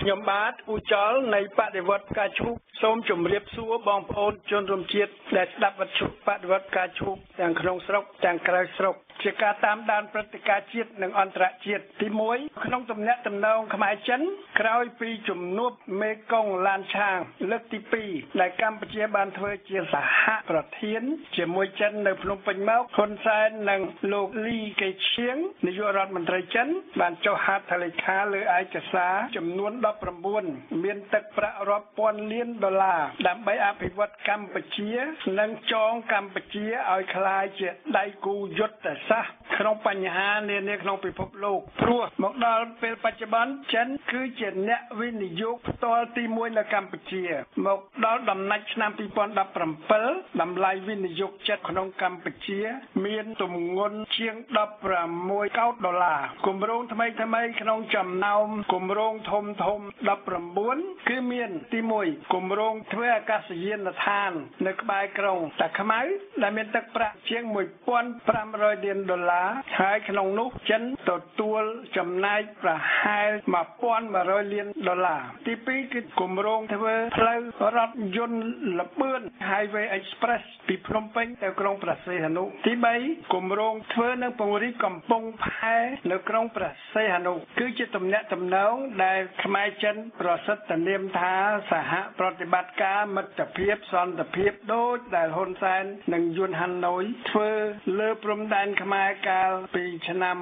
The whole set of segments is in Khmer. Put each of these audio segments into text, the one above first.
ខ្ញុំបាទអ៊ូចលនៃបដិវត្តផ្កាឈូកសូមជម្រាបសួរបងប្អូនជនរួមជាតិដែលស្ដាប់វិទ្យុបដិវត្តផ្កាឈូកទាំងក្នុងស្រុកទាំងក្រៅស្រុកជាការតាមដានព្រឹត្តិការណ៍ជាតិនិងអន្តរជាតិទី1ក្នុងទំនាក់ទំនងខ្មែរចិនក្រោយពីជំនួបមេកុងឡានឆាងលើកទី2ដែលកម្ពុជាបានធ្វើជាសហប្រធាន ជាមួយចិននៅភ្នំពេញមកហ៊ុនសែននិងលោកលីកេឈៀងនាយករដ្ឋមន្ត្រីចិន បានចុះហត្ថលេខាលើឯកសារចំនួន19មានទឹកប្រាក់រាប់ពាន់លានដុល្លារដើម្បីអភិវឌ្ឍកម្ពុជា និងចងកម្ពុជាឲ្យក្លាយជាដៃគូយុទ្ធសាស្ត្រក្នុងបញ្ហានានាក្នុងពិភពលោកព្រោះមកដល់ពេលបច្ចុប្បន្នចិនគឺជាអ្នកវិនិយោគផ្ទាល់ទី1នៅកម្ពុជាមកដល់ដំណាច់ឆ្នាំ2017តម្លៃវិនិយោគចិត្តក្នុងកម្ពុជា មានទម្ងន់ជាង16កោតដុល្លារគម្រោងថ្មីថ្មីក្នុងចំណោមគម្រោងធំធំ19គឺមានទី1គម្រោងធ្វើអាកាសយានដ្ឋាន នៅក្បែរក្រុងតាខ្មៅដែលមានទឹកប្រាក់ជាង1500លានដុល្លារហើយក្នុងនោះចិនទទួលចំណាយប្រហែល1100លានដុល្លារទី2គឺគម្រោងធ្វើផ្លូវរថយន្តលបឿន Highway Express ពីភ្នំពេញទៅក្រុងព្រះសីហនុទី3គម្រោងធ្វើនិងពង្រីកកំពង់ផែនៅក្រុងព្រះសីហនុគឺជាទំនាក់ទំនងដែលខ្មែរចិនប្រសិទ្ធនាមថាសហប្រតិបត្តិការមិត្តភាពសន្តិភាពដូចដែលហ៊ុនសែននិងយួនហាណូយធ្វើលើព្រំដែនខ្មែរកាលពីឆ្នាំ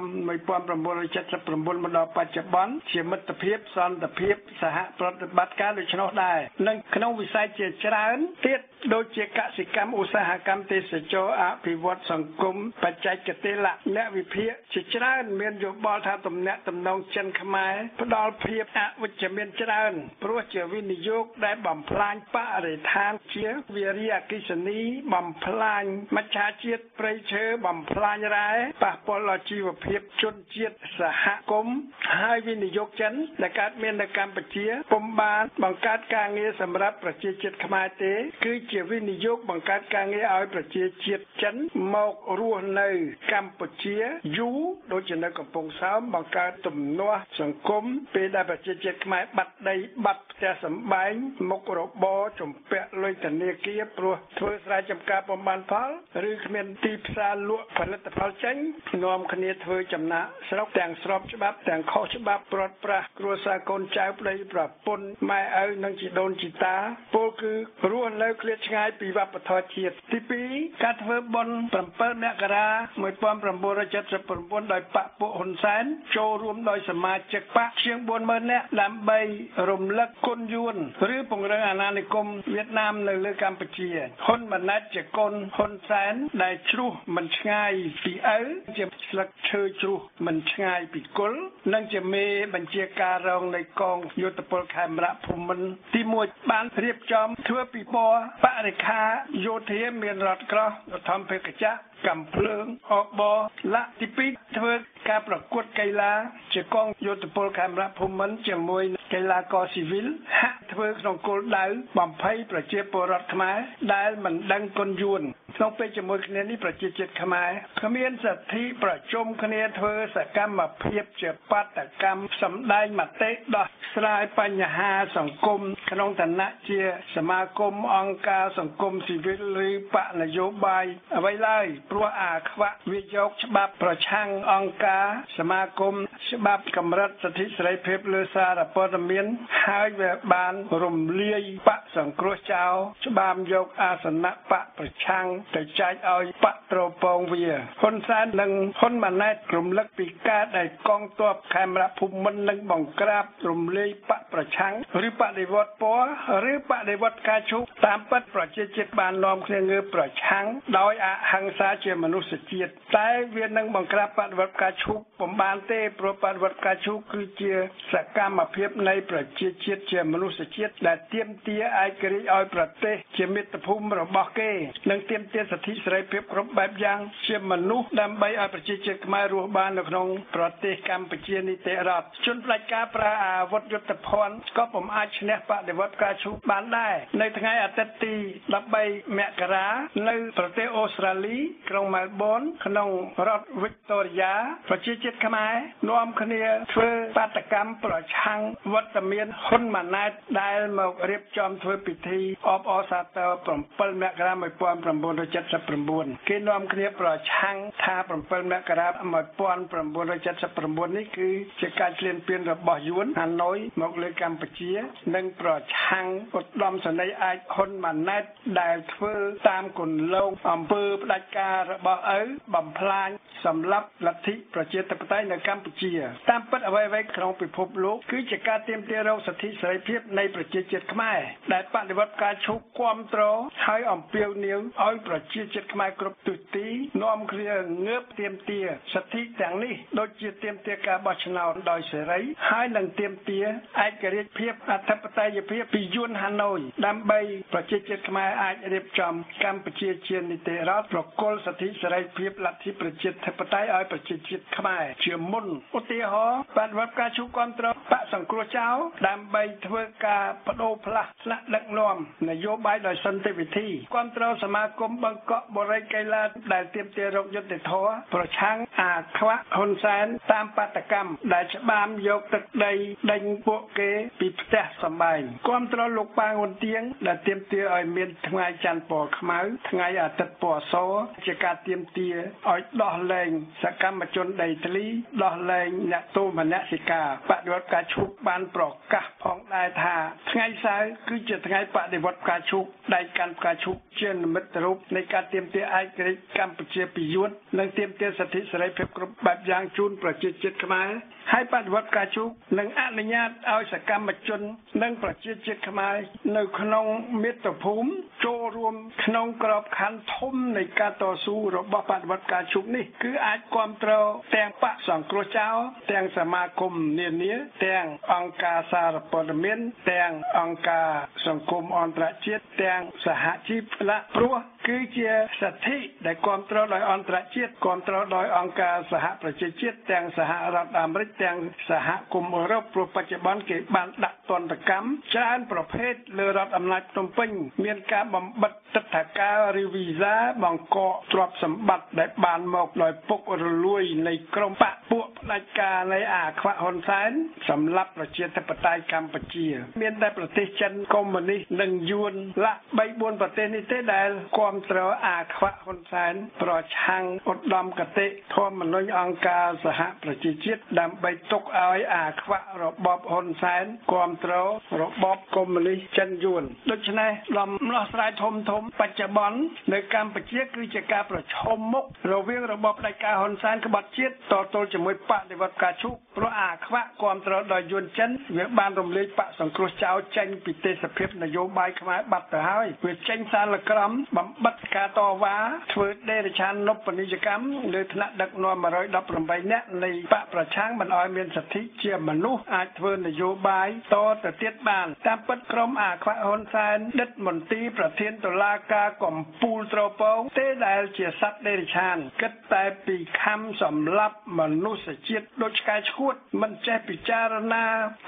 1979មកដល់បច្ចុប្បន្នជាមិត្តភាពសន្តិភាពសហប្រតិបត្តិការដូច្នោះដែរនិងក្នុងវិស័យជាច្រើនទៀត ដូចជាកសិកម្មឧស្សាហកម្មទេសចរអភិវឌ្ឍសង្គមបច្ចេកទេសអ្នកវិភាគជាច្រើនមានយោបល់ថាទំនាក់ទំនងចិនខ្មែរផ្ដល់ភាពអវិជ្ជមានច្រើនព្រោះជាវិនិយោគដែលបំផ្លាញបរិស្ថានជាវិរិយអកិសនីបំផ្លាញមច្ឆជាតិព្រៃឈើបំផ្លាញរ៉ែប៉ះពាល់ដល់ជីវភាពជនជាតិសហគមន៍ហើយវិនិយោគចិនដែលកើតមាននៅកម្ពុជាពុំបានបង្កើតការងារសម្រាប់ប្រជាជាតិខ្មែរទេគឺជាវិនិយោគបង្កើតការងារឲ្យប្រជាជាតិចិនមករស់នៅ កម្ពុជាយូរដូចជានៅកំពង់សោមបង្កើតទំនាស់សង្គមពេលដែលប្រជាជាតិខ្មែរបាត់ដីបាត់ផ្ទះសម្បែងមុខរបរជំពាក់លុយធនាគារព្រោះធ្វើស្រែចម្ការពុំបានផលឬគ្មានទីផ្សារលក់ផលិតផលចេញនាំគ្នាធ្វើចំណាក់ស្រុកទាំងស្របច្បាប់ទាំងខុសច្បាប់ព្រាត់ប្រាសគ្រួសារកូនចៅប្តីប្រពន្ធម៉ែឪនិងជីដូនជីតាពលគឺរស់នៅឃ្លាតឆ្ងាយពីវប្បធម៌ជាតិទី2ការធ្វើបុណ្យ7មករា1979ដោយបកពួកហ៊ុនសែនចូលរួមដោយសមាជិកបកជាង40000នាក់ដើម្បីរំលឹកគុណយួនឬពង្រឹងអាណានិគមវៀតណាមនៅលើកម្ពុជាហ៊ុនម៉ាណែតជាកូនហ៊ុនសែនដែលជ្រុះមិនឆ្ងាយពីឪជាស្លឹកឈើជ្រុះមិនឆ្ងាយពីគល់និងជាមេបញ្ជាការរងនៃកងយោធពលខេមរៈភូមិន្ទទី1បានរៀបចំធ្វើពិព័រណ៍បរិខាយោធាមានរដ្ឋក្រោះរដ្ឋធម្មភេកចៈកំភ្លើងអបលៈទី2ធ្វើការប្រកួតកីឡាជាកងយោធពលខេមរៈភូមិន្ទជាមួយកីឡាករស៊ីវិលហាក់ធ្វើក្នុងគោលដៅបំភ័យប្រជាពលរដ្ឋខ្មែរដែលមិនដឹងគុណយួន ក្នុងពេលជាមួយគ្នានេះប្រជាជាតិខ្មែរគ្មានសិទ្ធិប្រជុំគ្នាធ្វើសកម្មភាពជាបាតកម្មសម្ដែងមតិដោះស្រាយបញ្ហាសង្គមក្នុងឋានៈជាសមាគមអង្គការសង្គមស៊ីវិលឬបកនយោបាយអ្វីឡើយព្រោះអាខ្វាក់វាយកច្បាប់ប្រឆាំងអង្គការសមាគមច្បាប់កម្រិតសិទ្ធិសេរីភាពលើសារព័ត៌មានហើយវាបានរំលាយបកសង្គ្រោះចោលច្បាមយកអាសនៈបកប្រឆាំងទៅចែកឲ្យបកត្រពងវាហ៊ុនសែននិងហ៊ុនម៉ាណែតរំលឹកពីការដែលកងទ័ពខេមរៈភូមិន្ទនឹងបង្ក្រាបរំលាយបកប្រឆាំងឬបដិវត្តពណ៌ឬបដិវត្តការជុកតាមពិតប្រជាជាតិបាននាំគ្នាងើបប្រឆាំងដោយអហិង្សាជាមនុស្សជាតិតែវានឹងបង្ក្រាបបដិវត្តការឈូកពុំបានទេព្រោះបដិវត្តការឈូកគឺជាសកម្មភាពនៃប្រជាជាតិជាមនុស្សជាតិដែលទាមទារឯករាជ្យឲ្យប្រទេស ជជាមាតុភូមិរបស់គេនិងទាមទារសិទ្ធិសេរីភាពគ្រប់បែបយ៉ាងជាមនុស្សដើម្បីឲ្យប្រជាជាតិខ្មែររស់បាននៅក្នុងប្រទេសកម្ពុជានីតិរដ្ឋជនផ្ដាច់ការប្រើអាវុធយុទ្ធភ័ណ្ឌក៏ពុំអាចឈ្នះបដិវត្តការឈូសបានដែរនៅថ្ងៃអាទិត្យទី13មករានៅប្រទេសអូស្ត្រាលី ក្រុងមែលប៊នក្នុងរដ្ឋវីកតូរីយ៉ាប្រជាជាតិខ្មែរនាំគ្នាធ្វើបាតកម្មប្រឆាំងវត្តមានហ៊ុនម៉ាណែតដែលមករៀបចំធ្វើពិធីអបអរសាទរ7មករា1979គេនាំគ្នាប្រឆាំងថា7មករា1979នេះគឺជាការឈ្លានពានរបស់យួនហាណូយមកលើកម្ពុជា និងប្រឆាំងឧត្តមសេនីយ៍អាចហ៊ុនម៉ាណែតដែលធ្វើតាមគន្លងអំពើផ្ដាច់ការរបស់ឪបំផ្លាញសម្លាប់លទ្ធិប្រជាធិបតេយ្យនៅកម្ពុជាតាមពិតអ្វីៗក្នុងពិភពលោកគឺជាការទាមទាររកសិទ្ធិសេរីភាពនៃប្រជាជាតិខ្មែរដែលបដិវត្តការឈូកគ្រប់គ្រងហើយអំពាវនាវឲ្យប្រជាជាតិខ្មែរគ្រប់ទិសទីនាំគ្នាងើបទាមទារសិទ្ធិទាំងនេះដូចជាទាមទារការបោះឆ្នោតដោយសេរី ហើយនឹងទាមទារឯករាជ្យភាពអធិបតេយ្យភាពពីយួនហាណូយដើម្បីប្រជាជាតិខ្មែរអាចរៀបចំកម្ពុជាជានីតិរដ្ឋប្រគល់សិទ្ធិសេរីភាពលទ្ធិប្រជាធិបតេយ្យឲ្យប្រជាជាតិខ្មែរជាមុនឧទាហរណ៍បដិវត្តការជួបគ្រប់គ្រង បកសង្គ្រោះចោលដើម្បីធ្វើការបដូរផ្លាស់ថ្នាក់ដឹកនាំនយោបាយដោយសន្តិវិធីគ្រប់គ្រងសមាគមបឹងកក់បរិយាកៃឡាដែលទាមទាររកយុត្តិធម៌ប្រឆាំងអាខ្វាក់ហ៊ុនសែនតាមបាតកម្មដែលច្បាមយកទឹកដីដេញពួកគេពីផ្ទះសម្បែងគ្រប់គ្រងលោកប៉ាងហ៊ុនទៀងដែលទាមទារឲ្យមានថ្ងៃច័ន្ទពណ៌ខ្មៅថ្ងៃអាទិត្យពណ៌សជាការទាមទារឲ្យដោះលែងសកម្មជនដីធ្លីដោះលែងអ្នកទោសមនសិកាបដិវត្តការឈប់បានប្រកាសផងដែរថាថ្ងៃសៅរ៍គឺជាថ្ងៃបដិវត្តការឈប់ដៃកាន់ផ្កាឈប់ជានិមិត្តរូបនៃការទាមទារឯករាជ្យកម្ពុជាពីយួននិងទាមទារសិទ្ធិសេរីភាពគ្រប់បែបយ៉ាងជូនប្រជាជាតិខ្មែរហើយបដិវត្តការជូកនឹងអនុញ្ញាតឲ្យសកម្មជន និងប្រជាជាតិខ្មែរនៅក្នុងមាតុភូមិចូលរួមក្នុងក្របខ័ណ្ឌធំនៃការតស៊ូរបស់បដិវត្តការជូកនេះគឺអាចគ្រប់គ្រងទាំងបកសង្គ្រោះចោលទាំងសមាគមនានាទាំងអង្គការសារព័ត៌មាន ទាំងអង្គការសង្គមអន្តរជាតិទាំងសហជីពផ្លាក់ព្រោះគឺជាសិទ្ធិដែលគ្រប់គ្រងដោយអន្តរជាតិគ្រប់គ្រងដោយអង្គការសហប្រជាជាតិទាំងសហរដ្ឋអាមេរិកទាំងសហគមន៍អឺរ៉ុបព្រោះបច្ចុប្បន្នគេបានដាក់ ទណ្ឌកម្មច្រើនប្រភេទលើរដ្ឋអំណាចភ្នំពេញ មានការបំបិទទឹកថាការឬវីសាបង្កកទ្រព្យសម្បត្តិដែលបានមកដោយពុករលួយនៃក្រុមបកពួកផ្ដាច់ការនៃអាខ្វាក់ហ៊ុនសែនសម្រាប់ប្រជាធិបតេយ្យកម្ពុជា មានតែប្រទេសចិនកុម្មុយនីសនិងយួនឡាក់3 4ប្រទេសនេះទេដែលគ្រប់គ្រងអាខ្វាក់ហ៊ុនសែនប្រឆាំងឧត្តមគតិធម្មនុញ្ញអង្គការសហប្រជាជាតិដើម្បីទុកឲ្យអាខ្វាក់របបហ៊ុនសែនគ្រប់គ្រងរបបកុម្មុយនីសចិនយួនដូច្នេះដំណោះស្រាយធំធំបច្ចុប្បន្ននៅកម្ពុជាគឺជាការប្រឈមមុខរវាងរបបផ្ដាច់ការហ៊ុនសែនក្បត់ជាតិតទល់ជាមួយបដិវត្តការឈូកព្រោះអាខ្វាក់គ្រប់គ្រងដោយយួនចិនវាបានរំលាយបកសង្គ្រោះចោលចេញពីទេសភាពនយោបាយខ្មែរបាត់ទៅហើយវាចេញសារលក្រមបំបិតការតវ៉ាធ្វើដេរឆាននប់និយកម្មលើថ្នាក់ដឹកនាំ118នាក់នៃបកប្រឆាំងមិនឲ្យមានសិទ្ធិជាមនុស្សអាចធ្វើនយោបាយតទៅទៀតបាន តាមពិតក្រុមអាខ្វាក់ហ៊ុនសែនដិតមន្ទីរប្រធានតុលាការកំពូលត្រពងទេដែលជាសត្វដេរឆានគិតតែពីខំសម្លាប់មនុស្សជាតិដូចឆ្កែឈួត មិនចេះពិចារណា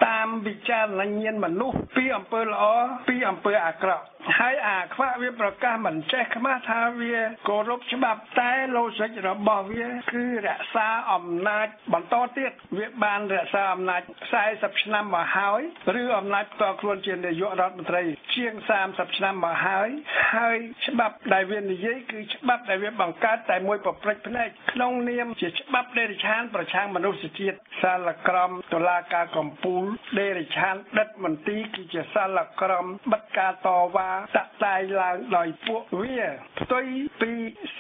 តាមវិចារណញ្ញាណមនុស្សពីអំពើល្អពីអំពើអាក្រក់ហើយអាខ្វាក់វាប្រកាសមិនចេះខ្មាស់ថាវាគោរពច្បាប់តែលោសិចរបស់វា គឺរក្សាអំណាចបន្តទៀតវាបានរក្សាអំណាច40ឆ្នាំមកហើយឬអំណាចផ្ទាល់ខ្លួនជានាយករដ្ឋមន្ត្រី ជាង30ឆ្នាំមកហើយហើយច្បាប់ដែលវានិយាយគឺច្បាប់ដែលវាបង្កើតតែមួយប្រព្រឹត្តភ្នែកក្នុងនាមជាច្បាប់ដេរិឆានប្រឆាំងមនុស្សជាតិសាលក្រមតុលាការកំពូលដេរិឆានដិតមន្ទីរគឺជាសាលក្រមបិទការតវ៉ាតាក់តែងឡើងដោយពួកវាផ្ទុយពី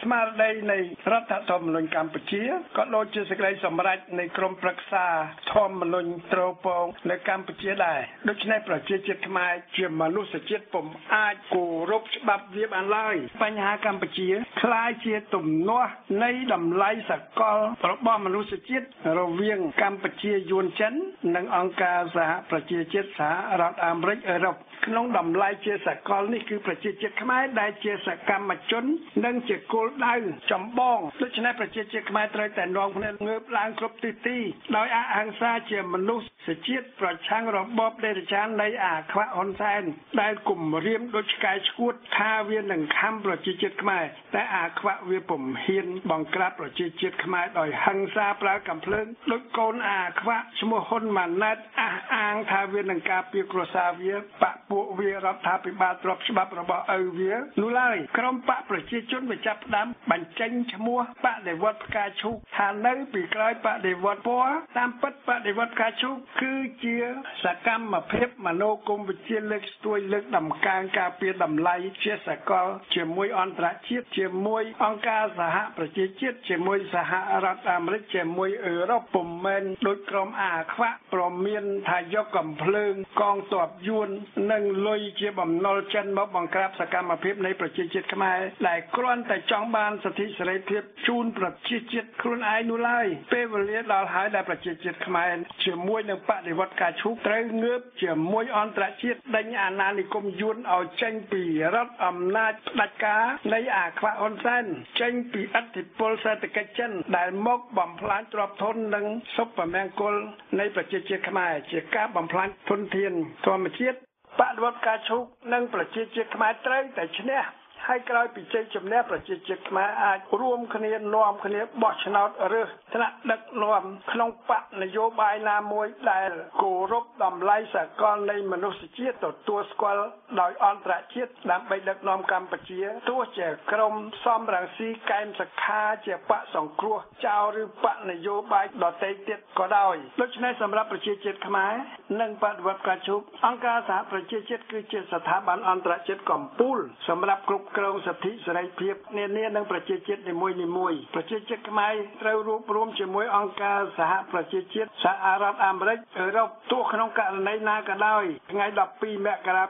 ស្មារតីនៃរដ្ឋធម្មនុញ្ញកម្ពុជាក៏ដូចជាសេចក្តីសម្រេចនៃក្រមប្រឹក្សាធម្មនុញ្ញត្រពងនៅកម្ពុជាដែរដូច្នេះប្រជាជាតិខ្មែរជាមនុស្សជាតិពុំអាចគោរពច្បាប់វាបានឡើយបញ្ហាកម្ពុជាคล้ายជាទំនាស់នៃតម្លៃសកលរបស់មនុស្សជាតិរវាងកម្ពុជាយួនចិននិងអង្គការសហប្រជាជាតិសហរដ្ឋអាមេរិកអឺរ៉ុប ក្នុងតម្លៃជាសកលនេះគឺប្រជាជាតិខ្មែរដែលជាសកម្មជន និងជាគោលដៅចម្បងដូច្នេះប្រជាជាតិខ្មែរត្រូវតែនាំគ្នាងើបឡើងគ្រប់ទិសទីដោយអហិង្សាជាមនុស្សជាតិប្រឆាំងរបបដេរចាននៃអាខ្វាក់ហ៊ុនសែនដែលគំរាមដូចឆ្កែឆ្កួតថាវានឹងខំប្រជាជាតិខ្មែរតែអាខ្វាក់វាពំហ៊ានបង្ក្រាបប្រជាជាតិខ្មែរដោយហិង្សាប្រើកំភ្លើងដូចកូនអាខ្វាក់ឈ្មោះហ៊ុនម៉ាណែតអះអាងថាវានឹងការពារគ្រួសារវាបកពួកវារដ្ឋាភិបាលទ្របច្បាប់របស់ឪវានោះឡើយក្រុមបកប្រជាជនវាចាប់ផ្ដើមបញ្ចេញឈ្មោះបដិវត្តផ្កាឈូកថានៅពីក្រោយបដិវត្តពណ៌តាមពិតបដិវត្តផ្កាឈូកគឺជាសកម្មភាពមនោគមវិជ្ជាលើកស្ទួយលើកដំកើងការពារតម្លៃជាសកល ជាមួយអន្តរជាតិជាមួយអង្គការសហប្រជាជាតិជាមួយសហរដ្ឋអាមេរិកជាមួយអឺរ៉ុបពុំមែនដូចក្រុមអាខ្វាក់ប្រមានថាយកកំភ្លើងកងទ័ពយួននិងលុយជាបំណុលចិនមកបង្ក្រាបសកម្មភាពនៃប្រជាជាតិខ្មែរដែលគ្រាន់តែចង់បានសិទ្ធិសេរីភាពជូនប្រជាជាតិខ្លួនឯងនោះឡើយពេលវេលាដល់ហើយដែលប្រជាជាតិខ្មែរជាមួយនឹងបដិវត្តការឈូកត្រូវងើបជាមួយអន្តរជាតិដេញអាណានិគមយួនឲ្យចេញពីរដ្ឋអំណាចផ្ដាច់ការនៃអាខ្វាក់ហ៊ុនសែនចេញពីអធិពលសេដ្ឋកិច្ចចិនដែលមកបំផ្លាញទ្រព្យធននិងសុភមង្គលនៃប្រជាជាតិខ្មែរជាការបំផ្លាញធនធានធម្មជាតិ បដិវត្តការឈូកនិងប្រជាជាតិខ្មែរត្រូវតែឈ្នះ ហើយក្រោយពីជ័យជំនះប្រជាជាតិខ្មែរអាចរួមគ្នានាំគ្នាបោះឆ្នោតរើសថ្នាក់ដឹកនាំក្នុងបកនយោបាយណាមួយដែលគោរពតម្លៃសកលនៃមនុស្សជាតិទទួលស្គាល់ដោយអន្តរជាតិដើម្បីដឹកនាំកម្ពុជាទោះជាក្រមសំរងស៊ីកែមសខាជាបកសង្គ្រោះចៅឬបកនយោបាយដទៃទៀតក៏ដោយដូច្នេះសម្រាប់ប្រជាជាតិខ្មែរនិងបដិវត្តការជុកអង្គការសហប្រជាជាតិគឺជាស្ថាប័នអន្តរជាតិកំពូលសម្រាប់គ្រប់គ្រងសិទ្ធិសេរីភាពនានានិងប្រជាជាតិនីមួយៗប្រជាជាតិខ្មែរត្រូវរួបរวมជាមួយអង្គការសហប្រជាជាតិសហរដ្ឋអាមេរិកអឺរ៉ុបទោះក្នុងករណីណាក៏ដោយថ្ងៃ12មករា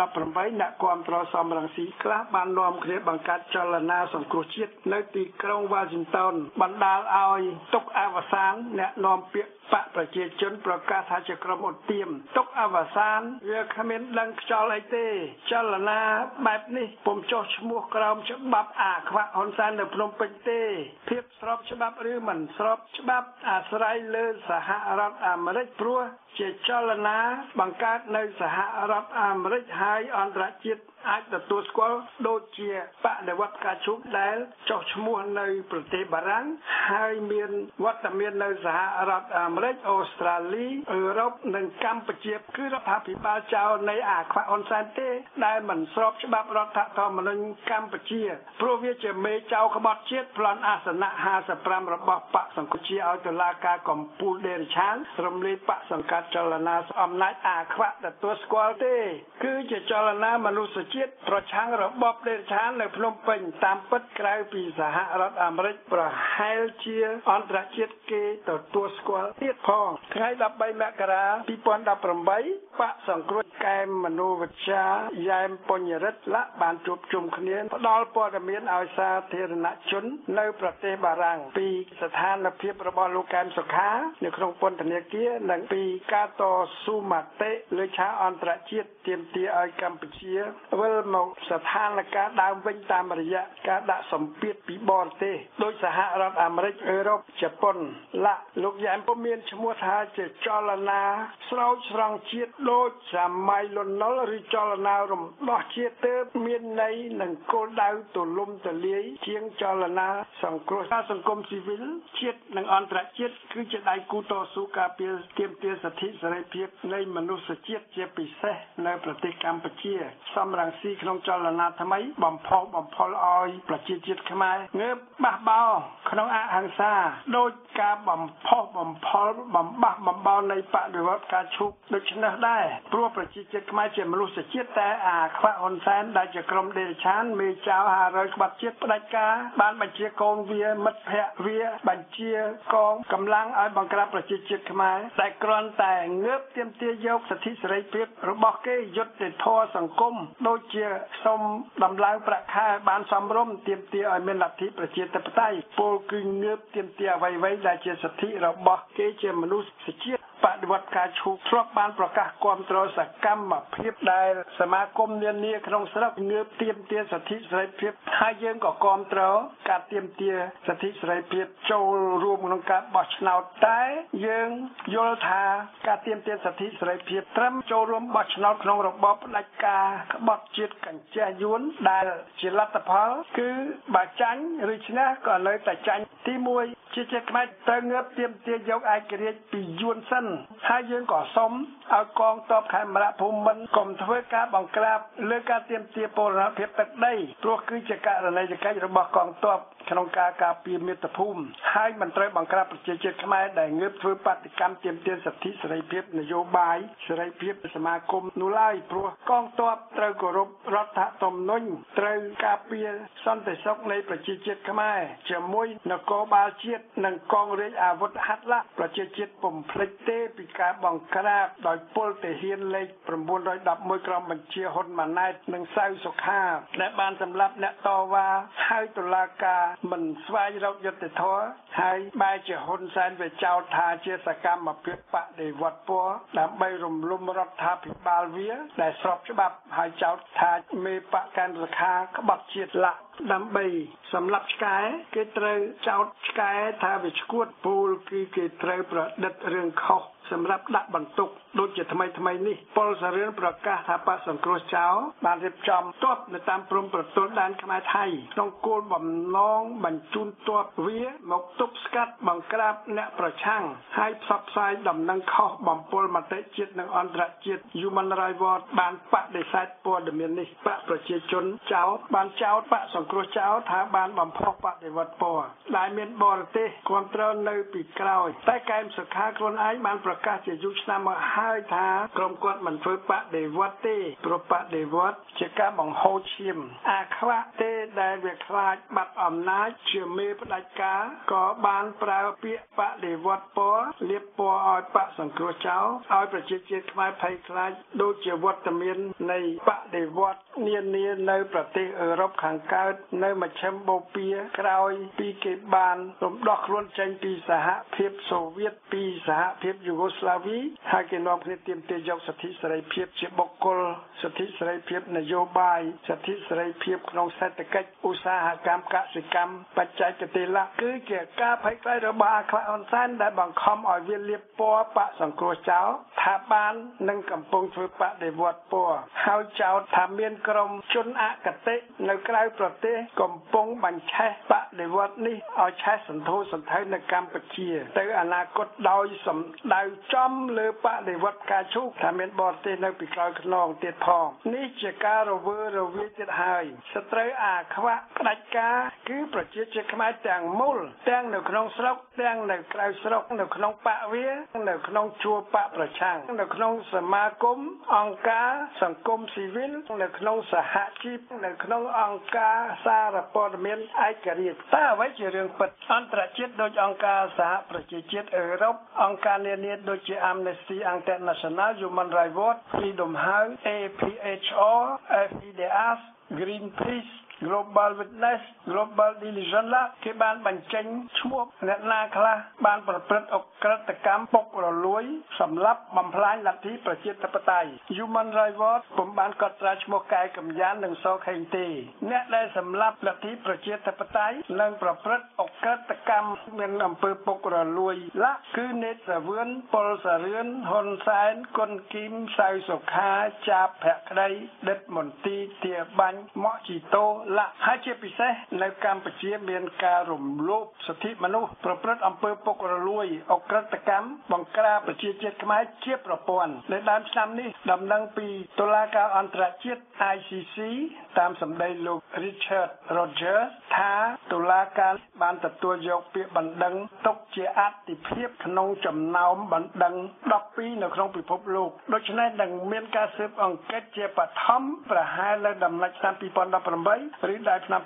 2018អ្នកគាំទ្រសំរងស៊ីខ្លះបាននាំគ្នាបង្កើតចលនាសង្គ្រោះជាតិនៅទីក្រុង Washington បណ្ដាលឲ្យទុកអវសានអ្នកនាំពាក្យបកប្រជាជនប្រកាសថាជាក្រុមឧទាមទុកអវសានវាគ្មានដឹងខ្យល់អីទេ ចលនាបែបនេះពុំចុះឈ្មោះក្រោមច្បាប់អាខ្វាក់ហ៊ុនសែននៅភ្នំពេញទេភាពស្របច្បាប់ឬមិនស្របច្បាប់អាស្រ័យលើសហរដ្ឋអាមេរិកព្រោះជាចលនាបង្កើតនៅសហរដ្ឋអាមេរិកហើយអន្តរជាតិ អាចទទួលស្គាល់ដូចជាបដិវត្តការជុកដែលចុះឈ្មោះនៅប្រទេសបារាំងហើយមានវត្តមាននៅសហរដ្ឋអាមេរិកអូស្ត្រាលីអឺរ៉ុបនិងកម្ពុជាគឺរដ្ឋាភិបាលចៅនៃអាខ្វាក់ហ៊ុនសែនទេដែលមិនស្របច្បាប់រដ្ឋធម្មនុញ្ញកម្ពុជាព្រោះវាជាមេចៅក្បត់ជាតិប្លន់អាសនៈ55របស់បកសង្គ្រោះជាឲ្យតុលាការកំពូលដេរឆានរំលាយបកសង្កាត់ចលនាអំណាចអាខ្វាក់ទទួលស្គាល់ទេ គឺជាចលនាមនុស្សជាតិប្រឆាំងរបបដេរឆាននៅភ្នំពេញតាមពិតក្រៅពីសហរដ្ឋអាមេរិកប្រហែលជាអន្តរជាតិគេទទួលស្គាល់ទៀតផងថ្ងៃ13មករា2018បកសង្គ្រោះកែមមនោវិជ្ជាយ៉ែមបញ្ញរិទ្ធលៈបានជួបជុំគ្នាផ្ដល់ព័ត៌មានឲ្យសាធារណជន នៅ ប្រទេសបារាំងពីស្ថានភាពរបស់លោកកែមសុខានៅក្នុងពន្ធនាគារនិងពីការតស៊ូមតិលើឆាកអន្តរជាតិទាមទារឲ្យកម្ពុជាវិលមកស្ថានភាពដើមវិញតាមរយៈការដាក់សម្ពាធពីបរទេសដោយសហរដ្ឋអាមេរិកអឺរ៉ុបជប៉ុនឡាលោកយ៉ែមពុំមានឈ្មោះថាជាចលនាស្រោចស្រង់ជាតិដូចសម័យលន់នល់ឬចលនារំដោះជាតិទើបមានន័យនិងគោលដៅទូលំទូលាយជាងចលនាសង្គ្រោះសង្គមស៊ីវិលជាតិនិងអន្តរជាតិគឺជាដៃគូតស៊ូការពារទាមទារសិទ្ធិសេរីភាពនៃមនុស្សជាតិជាពិសេសនៅប្រទេសកម្ពុជាសំរងស៊ីក្នុងចលនាថ្មី បំផុសបំផុលឲ្យប្រជាជាតិខ្មែរងើបបះបោក្នុងអហិង្សាដោយការបំផុសបំផុលបំបះបំបោនៃបដិវត្តការឈប់ដូច្នេះដែរព្រោះប្រជាជាតិខ្មែរជាមនុស្សជាតិតែអាខ្វាក់ហ៊ុនសែនដែលជាក្រុមដេរឆានមេចៅ500ក្បាត់ជាតិផ្ដាច់ការបានបញ្ជាកូនវាមិត្តភ័ក្តិវាបញ្ជាកងកម្លាំងឲ្យបង្ក្រាបប្រជាជាតិខ្មែរតែគ្រាន់តែងើបទាមទារយកសិទ្ធិសេរីភាពរបស់គេយុត្តិធម៌សង្គមដូចជាសូមដំឡើងប្រាក់ខែបានសមរម្យទាមទារឲ្យមានលទ្ធិប្រជាធិបតេយ្យពលគឺងើបទាមទារអ្វីៗដែលជាសិទ្ធិរបស់គេជាមនុស្សជាតិ បដិវត្តការឈូកធ្លាប់បានប្រកាសគាំទ្រសកម្មភាពដែលសមាគមនានាក្នុងស្រុកងើបទាមទារសិទ្ធិសេរីភាពហើយយើងក៏គាំទ្រការទាមទារសិទ្ធិសេរីភាពចូលរួមក្នុងការបោះឆ្នោតតែយើងយល់ថាការទាមទារសិទ្ធិសេរីភាពត្រឹមចូលរួមបោះឆ្នោតក្នុងរបបផ្ដាច់ការក្បត់ជាតិកញ្ចេះយួនដែលជាលទ្ធផល គឺបើចាញ់ឬឈ្នះក៏នៅតែចាញ់ទី1ជាជាតិខ្មែរត្រូវងើបទាមទារយកឯករាជ្យពីយួនសិនហើយយើងក៏សុំឲ្យកងទ័ពខេមរៈភូមិន្ទកុំធ្វើការបង្ក្រាបលើការទាមទារពលរដ្ឋភាពទឹកដីព្រោះគឺជាករណីយកិច្ចរបស់កងទ័ពក្នុងការការពារមាតុភូមិហើយមិនត្រូវបង្ក្រាបប្រជាជាតិខ្មែរដែលងើបធ្វើបាតកម្មទាមទារសិទ្ធិសេរីភាពនយោបាយសេរីភាពសមាគមនោះឡើយព្រោះកងទ័ពត្រូវគោរពរដ្ឋធម្មនុញ្ញត្រូវការពារសន្តិសុខនៃប្រជាជាតិខ្មែរជាមួយនគរបាលជាតិនិងកងរាជអាវុធហត្ថឡាប្រជាជាតិពុំភ្លេចទេពីការបង្ក្រាបដោយពលទាហានលេខ911ក្រុមបញ្ជាហ៊ុនម៉ាណែតនិងសៅសុខាដែលបានសម្លាប់អ្នកតវ៉ាហើយតុលាការមិនស្វែងរកយុត្តិធម៌ហើយបែរជាហ៊ុនសែនវាចោទថាជាសកម្មភាពបដិវត្តពណ៌ដើម្បីរំលំរដ្ឋាភិបាលវា ដែលស្របច្បាប់ហើយចោទថាមេបកកាន់រខាក្បត់ជាតិឡាក់ ដើម្បីសម្រាប់ឆ្កែគេត្រូវចោទឆ្កែថាវាឈួតពូលគឺគេត្រូវប្រឌិតរឿងខុស សម្រាប់ដាក់បន្ទុកដូចជាថ្មីថ្មីនេះពលសារឿនប្រកាសថាបកសង្គ្រោះចោលបានរៀបចំទ័ពនៅតាមព្រំប្រទល់ដែនខ្មែរថៃក្នុងគោលបំណងបញ្ជូនទ័ពវាមកទប់ស្កាត់បង្ក្រាបអ្នកប្រឆាំងហើយផ្សព្វផ្សាយដំណឹងខុសបំពល់មតិជាតិនិងអន្តរជាតិ Human Rights Watch បានបដិសេធព័ត៌មាននេះបកប្រជាជនចោលបានចោទបកសង្គ្រោះចោលថាបានបំផុសបដិវត្តពណ៌ដែលមានបរទេសគ្រប់គ្រងនៅពីក្រោយតែកែមសុខាខ្លួនឯងបានប្រកាសជាយូរឆ្នាំមកហើយថាក្រុមគាត់មិនធ្វើបដិវត្តទេព្រោះបដិវត្តជាការបង្ហូរឈាម អាខ្វាក់ទេដែលវាខ្លាចបាត់អំណាចជាមេផ្ដាច់ការក៏បានប្រើពាក្យបដិវត្តពណ៌លៀបពណ៌ឲ្យបកសង្គ្រោះចោលឲ្យប្រជាជាតិខ្មែរភ័យខ្លាចដូចជាវត្តមាននៃបដិវត្តនានានៅប្រទេសអឺរ៉ុបខាងកើតនៅមជ្ឈិមបូព៌ាក្រោយពីគេបានរំដោះខ្លួនចេញពីសហភាពសូវៀតពីសហភាពយូហ្គោស្លាវីហើយគេនាំគ្នាទាមទារយកសិទ្ធិសេរីភាពជាបុគ្គលសិទ្ធិសេរីភាពនយោបាយសិទ្ធិសេរីភាពក្នុងសេដ្ឋកិច្ចឧស្សាហកម្មកសិកម្មបច្ចេកទេសគឺជាការភ័យខ្លាចរបស់អាខ្វាក់ហ៊ុនសែនដែលបង្ខំឲ្យវាលៀបពណ៌បកសង្គ្រោះចោលថាបាននឹងកំពុងធ្វើបដិវត្តពណ៌ហើយចោទថាមានក្រុមជនអកតេនៅក្រៅប្រទេសកំពុងបញ្ឆេះបដិវត្តនេះឲ្យឆេះសន្ធោសន្ធៅនៅកម្ពុជា ទៅអនាគតដោយសម្ដៅចំលើបដិវត្តការជូកថាមានបរទេសនៅពីក្រោយខ្នងទៀតផងនេះជាការរវើរវាយទៀតហើយសត្រូវអាខ្វាក់ផ្ដាច់ការគឺប្រជាជាតិខ្មែរទាំងមូលទាំងនៅក្នុងស្រុកទាំងនៅក្រៅស្រុកនៅក្នុងបកវានៅក្នុងជួរបកប្រឆាំងនៅក្នុងសមាគមអង្គការសង្គមស៊ីវិលនៅក្នុងសហជីពនៅក្នុងអង្គការសារព័ត៌មានឯករាជ្យតើអ្វីជារឿងពិតអន្តរជាតិដូចអង្គការសហប្រជាជាតិអឺរ៉ុបអង្គការនានាដូចជា Amnesty International Human Rights Watch Freedom House APHR FIDEAS Greenpeace Global Witness Global Diligence គេបានបញ្ចេញឈ្មោះអ្នកណាខ្លះបានប្រព្រឹត្តអក្រិតកម្មពុករលួយសម្លាប់បំផ្លាញលទ្ធិប្រជាធិបតេយ្យ Human Rights Watch ពុំបានកត់ត្រាឈ្មោះកែកំយ៉ាននិងសខេងទេអ្នកដែលសម្លាប់លទ្ធិប្រជាធិបតេយ្យនិងប្រព្រឹត្តអក្រិតកម្មមានអំពើពុករលួយឡាគឺនេតសាវឿនប៉ុលសារឿនហ៊ុនសែនគុនគីមសៅសុខាចាប់ភក្តីដិតមន្ទីទាបាញ់មកជីតូឡាហើយជាពិសេសនៅកម្ពុជាមានការរំលោភសិទ្ធិមនុស្សប្រព្រឹត្តអំពើពុករលួយអក្រិតកម្មបង្ក្រាបប្រជាជាតិខ្មែរជាប្រព័ន្ធនៅដើមឆ្នាំនេះដំណឹងពីតុលាការអន្តរជាតិ ICC តាមសម្ដីលោក Richard Rogers ថាតុលាការបានទទួលយកពាក្យបណ្ដឹងទុកជាអតិភិបក្នុងចំណោមបណ្ដឹង12នៅក្នុងពិភពលោកដូច្នេះនឹងមានការស៊ើបអង្កេតជាបឋមប្រហែលនៅដំណាច់ឆ្នាំ2018ឬដល់ឆ្នាំ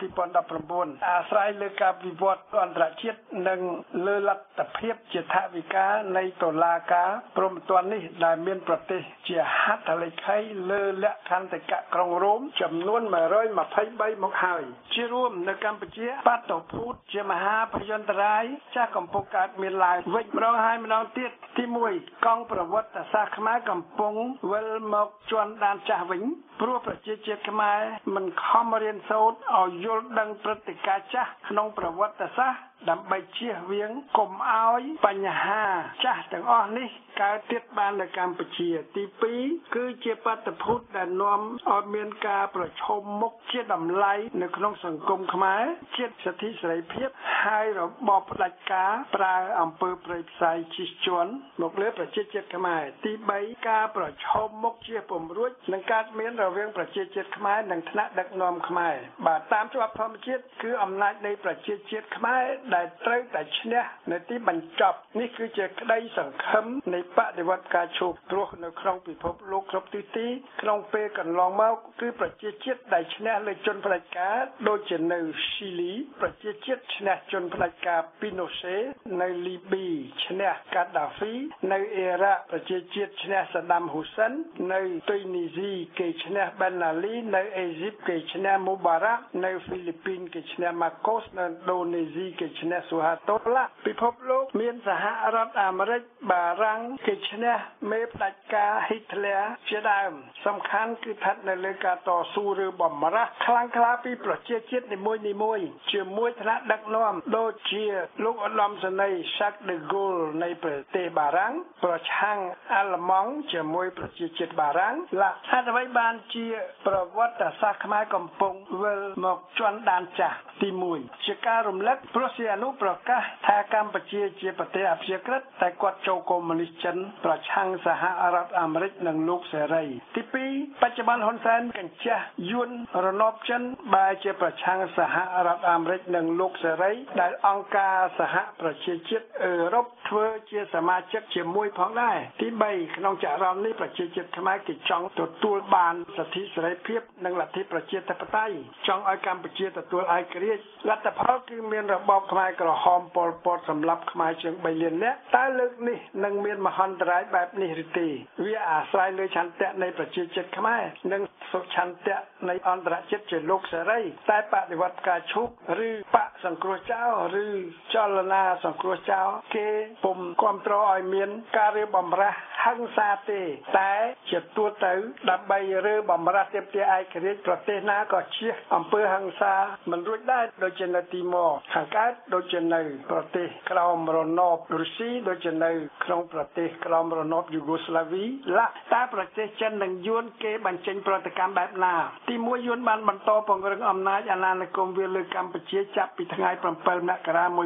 2019អាស្រ័យលើការវិវត្តអន្តរជាតិនិងលើលទ្ធភាពជាថវិកានៃតុលាការព្រមទណ្ឌនេះដែលមានប្រទេសជាហត្ថលេខីលើលក្ខន្តិកៈក្រុងរ៉ូមចំនួន123មកហើយជារួមនៅកម្ពុជាបាតុភូតជាមហាភយន្តរាយចាស់កំពុងកើតមានឡើងវិញម្ដងហើយម្ដងទៀតទី1កង់ប្រវត្តិសាស្ត្រខ្មែរកំពុងវិលមកជន់ដានចាស់វិញព្រោះប្រជាជាតិខ្មែរមិនខំរៀនសូត្រឲ្យយល់ដឹងព្រឹត្តិការណ៍ចាស់ក្នុងប្រវត្តិសាស្ត្រ ដើម្បីជៀសវាងកុំឲ្យបញ្ហាចាស់ទាំងអស់នេះកើតទៀតបាននៅកម្ពុជា ទី2គឺជាបាតុភូតដែលនាំឲ្យមានការប្រឈមមុខជាតម្លៃនៅក្នុងសង្គមខ្មែរជាសិទ្ធិសេរីភាពហើយរបបផ្ដាច់ការប្រើអំពើប្រៃផ្សាយជិះជាន់មកលើប្រជាជាតិខ្មែរទី3ការប្រឈមមុខជាពំរួចនឹងកើតមានរវាងប្រជាជាតិខ្មែរនិងថ្នាក់ដឹកនាំខ្មែរបាទតាមច្បាប់ធម្មជាតិគឺអំណាចនៃប្រជាជាតិខ្មែរដែលត្រូវតែឈ្នះនៅទីបញ្ចប់នេះគឺជាក្តីសង្ឃឹមនៃបដិវត្តការឈប់ព្រោះនៅក្នុងពិភពលោកគ្រប់ទិសទីក្នុងពេលកន្លងមកគឺប្រជាជាតិដែលឈ្នះលើជនផ្ដាច់ការដូចជានៅស៊ីលីប្រជាជាតិឈ្នះជនផ្ដាច់ការពីណូសេនៅលីប៊ីឈ្នះកាដាហ្វី នៅអ៊ីរ៉ាក់ប្រជាជាតិឈ្នះសាដាមហ៊ូសិននៅទុយនីស៊ីគេឈ្នះបែនណាលីនៅអេស៊ីបគេឈ្នះមូបារ៉ាក់នៅហ្វីលីពីនគេឈ្នះម៉ាកូសនៅឥណ្ឌូនេស៊ីគេឈ្នះស៊ូហាតូឡាពិភពលោកមានសហរដ្ឋអាមេរិកបារាំងគេឈ្នះមេផ្ដាច់ការហ៊ីតលែរជាដើម សំខាន់គឺស្ថិតនៅលើការតស៊ូឬបំរាស់ខ្លាំងក្លាពីប្រជាជាតិនីមួយនីមួយជាមួយថ្នាក់ដឹកនាំដូចជាលោកឧត្តមសេនីយ៍ Jacques de Gaulle នៃប្រទេសបារាំងប្រឆាំងអាល្លឺម៉ង់ជាមួយប្រជាជាតិបារាំងឡាហេតុអ្វីបានជាប្រវត្តិសាស្ត្រខ្មែរកំពុងវិលមកជន់ដានចាស់ទី1ជាការរំលឹកព្រោះសៀអនុប្រកាសថាកម្ពុជាជាប្រទេសអព្យាក្រឹតតែគាត់ចូលកុម្មុយនីសចិនប្រឆាំងសហរដ្ឋអាមេរិកនិងលោកសេរី ទី2បច្ចុប្បន្នហ៊ុនសែនកញ្ចាស់យួនរណបចិនបែរជាប្រឆាំងសហរដ្ឋអាមេរិកនិងលោកសេរី ដែលអង្គការសហប្រជាជាតិអឺរ៉ុបធ្វើជាសមាជិកជាមួយផងដែរទី3ក្នុងចរន្តនេះប្រជាជាតិខ្មែរគេចង់ទទួលបានសិទ្ធិសេរីភាពនិងលទ្ធិប្រជាធិបតេយ្យចង់ឲ្យកម្ពុជាទទួលឯករាជ្យលទ្ធផលគឺមានរបបខ្មែរក្រហមប៉ុលពតសម្រាប់ខ្មែរជាង3លាននាក់តើលើកនេះនឹងមានមហន្តរាយបែបនេះឬទេវាអាស្រ័យលើឆន្ទៈនៃប្រជាជាតិខ្មែរនិងសុឆន្ទៈនៃអន្តរជាតិជាលោកសេរីតែបដិវត្តការឈប់ឬបកសង្គ្រោះចោលឬចលនាសង្គ្រោះចោលគេពុំគ្រប់គ្រងឲ្យមានការរើបំរាស់ហិង្សាទេតែជាទូទៅដើម្បីរើបំរាស់ទាមទារឯករាជ្យប្រទេសណាក៏ជៀសអំពើហិង្សាមិនរួចដែរដូចជានៅទីម៉ូខាងកើតដូចជានៅប្រទេសក្រោមរណបរុស្ស៊ីដូចជានៅក្នុងប្រទេសក្រោមរណបយូហ្គោស្លាវីឡាតែប្រទេសចិននិងយួនគេបញ្ចេញប្រតិកម្មបែបណាទីមួយយួនបានបន្តពង្រឹងអំណាចអាណានិគមវាលើកម្ពុជាចាប់ពីថ្ងៃ7មករា1979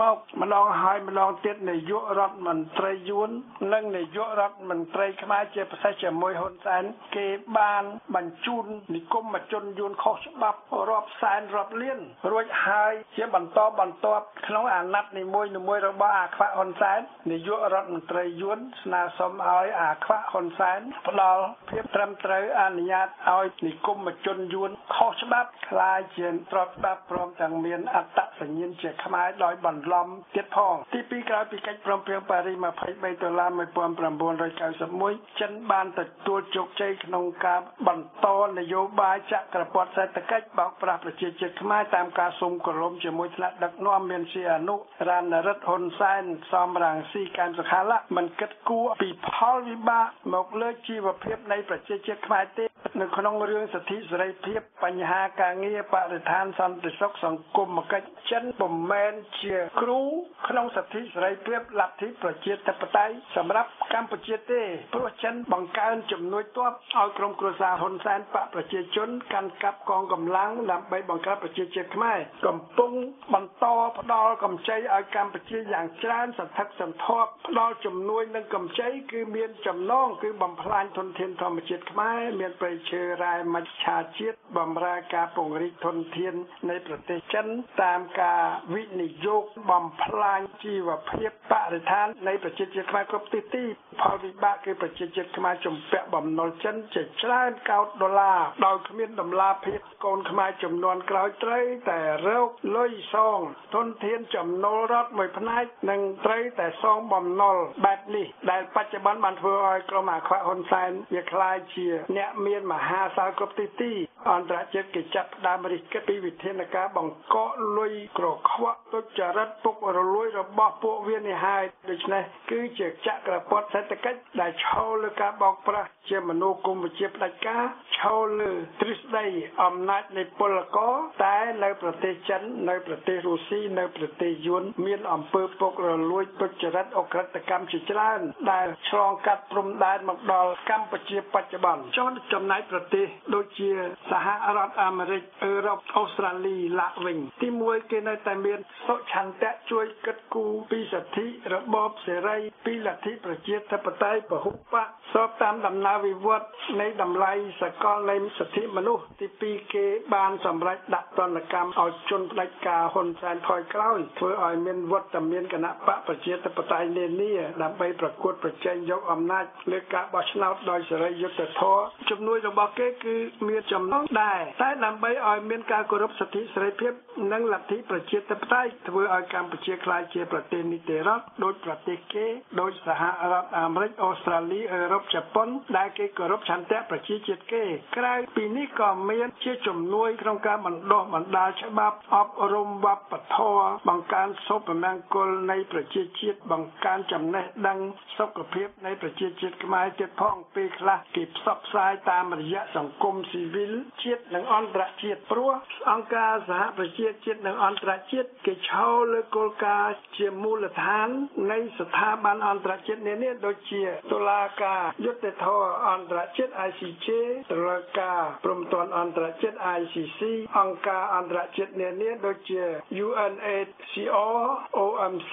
មកម្ដងហើយម្ដងទៀតនាយករដ្ឋមន្ត្រីយួន និងនាយករដ្ឋមន្ត្រីខ្មែរជាពិសេសជាមួយហ៊ុនសែនគេបានបញ្ជូននិគមជនយួនខុសច្បាប់រាប់សែនរាប់លានរួចហើយជាបន្តបន្ទាប់ក្នុងអាណត្តិនីមួយនីមួយរបស់អាខ្វាក់ហ៊ុនសែននាយករដ្ឋមន្ត្រីយួនស្នើសុំឲ្យអាខ្វាក់ហ៊ុនសែនផ្ដល់ភាពត្រឹមត្រូវអនុញ្ញាតឲ្យនិគមជនយួនខុសច្បាប់ខ្លាយជាទ្របច្បាប់ព្រមទាំងមានអត្តសញ្ញាណជាខ្មែរដោយបន្លំទៀតផងទីពីរក្រោយពីកិច្ចព្រមព្រៀងប៉ារី23ដុល្លារ1991ចិនបានទទួលជោគជ័យក្នុងការបន្តនយោបាយចក្រពត្តិសេដ្ឋកិច្ចបោកប្រាស់ប្រជាជាតិខ្មែរតាមការសុំគោរមជាមួយថ្នាក់ដឹកនាំមានជាអនុរានរិទ្ធហ៊ុនសែនសំរងស៊ីកាន់សុខាលៈមិនគិតគួរពីផលវិបាកមកលើជីវភាពនៃប្រជាជាតិខ្មែរទេនៅក្នុងរឿងសិទ្ធិសេរីភាពបញ្ហាការងារបរិស្ថានសន្តិសុខសង្គមកិច្ចចិនពុំមែនជាគ្រូក្នុងសិទ្ធិសេរីភាពលទ្ធិប្រជាធិបតេយ្យសម្រាប់កម្ពុជាទេព្រោះចិនបង្កើនជំនួយទ័ពឲ្យក្រុមគ្រួសារហ៊ុនសែនបកប្រជាជនកាន់កាប់កងកម្លាំងដើម្បីបង្កើតប្រជាជាតិខ្មែរកំពុងបន្តផ្ដល់កម្ចីឲ្យកម្ពុជាយ៉ាងច្រើនសន្ធឹកសន្ធាប់ផ្ដល់ជំនួយនិងកម្ចីគឺមានចំណងគឺបំផ្លាញធនធានធម្មជាតិខ្មែរមានប្រៃឈើរ៉ែមច្ឆាជាតិបំរើការពង្រីកធនធាននៃប្រទេសចិនតាមការវិនិយោគបំផ្លាញជីវភាពបរិស្ថាននៃប្រប្រជាជាតិខ្មែរគ្រប់ទិសទីផលវិបាកគឺប្រជាជាតិខ្មែរជំពាក់បំណុលចិនជាច្រើនកោតដុល្លារដោយគ្មានដំណាភាពកូនខ្មែរចំនួនក្រោយត្រូវតែរោគលុយសងធនធានចំណូលរដ្ឋមួយផ្នែកនឹងត្រូវតែសងបំណុលបែបនេះដែលបច្ចុប្បន្នបានធ្វើឲ្យក្រុមអាខ្វាក់ហ៊ុនសែនវាក្លាយជា អ្នកមានមហាសាលគ្រប់ទីទីអន្តរជាតិគេចាប់ដើមរិះគិតពីវិធានការបង្កកលុយក្រខ្វក់ទុច្ចរិតពុករលួយរបស់ពួកវានេះហើយដូច្នេះគឺជាចក្រពតសេដ្ឋកិច្ចដែលឈលលើការបោកប្រាស់ជាមនុស្សគុំវិជាផ្ដាច់ការឈលលើទ្រឹស្ដីអំណាចនៃពលករតែនៅប្រទេសចិននៅប្រទេសរុស្ស៊ីនៅប្រទេសយួនមានអំពើពុករលួយទុច្ចរិតអក្រិតកម្មជាច្រើនដែលឆ្លងកាត់ព្រំដែនមកដល់កម្ពុជាបច្ចុប្បន្នចុះចំណែកប្រទេសដូចជាសហរដ្ឋអាមេរិកអឺរ៉ុបអូស្ត្រាលីឡាក់វិញទី1គេនៅតែមានសុឆន្ទៈជួយគិតគូរពីសិទ្ធិរបបសេរីពីលទ្ធិប្រជាធិបតេយ្យពហុបក ស្របតាមដំណើរវិវត្តនៃតម្លៃសកលនៃសិទ្ធិមនុស្សទី2គេបានសម្រេចដាក់ទណ្ឌកម្មឲ្យជនផ្ដាច់ការហ៊ុនសែនថយក្រោយធ្វើឲ្យមានវត្តមានគណៈបកប្រជាធិបតេយ្យនានាដើម្បីប្រកួតប្រជែងយកអំណាចលើការបោះឆ្នោតដោយសេរីយុត្តិធម៌ជំនួយរបស់គេគឺមានចំណងដែរតែដើម្បីឲ្យមានការគោរពសិទ្ធិសេរីភាពនិងលទ្ធិប្រជាធិបតេយ្យធ្វើឲ្យកម្ពុជាក្លាយជាប្រទេសនីតិរដ្ឋដោយប្រទេសគេដោយសហរដ្ឋអាមេរិកអូស្ត្រាលីអឺរ៉ុបជប៉ុនដែលគេគោរពឆន្ទៈប្រជាជាតិគេ ក្រៅពីនេះក៏មានជាជំនួយក្នុងការបណ្ដុះបណ្ដាលច្បាប់អប់រំវប្បធម៌បង្កើនសុភមង្គលនៃប្រជាជាតិបង្កើនចំណេះដឹងសុខភាពនៃប្រជាជាតិខ្មែរទៀតផងពេលខ្លះគេផ្សព្វផ្សាយតាមរយៈសង្គមស៊ីវិលជាតិនិងអន្តរជាតិព្រោះអង្គការសហប្រជាជាតិនិងអន្តរជាតិគេឈរលើគោលការណ៍ជាមូលដ្ឋាននៃស្ថាប័នអន្តរជាតិនានាដូចជាតុលាការយុត្តិធម៌អន្តរជាតិ ICJ តុលាការព្រំទាត់អន្តរជាតិ ICC អង្គការអន្តរជាតិនានាដូចជា UNHCR OMC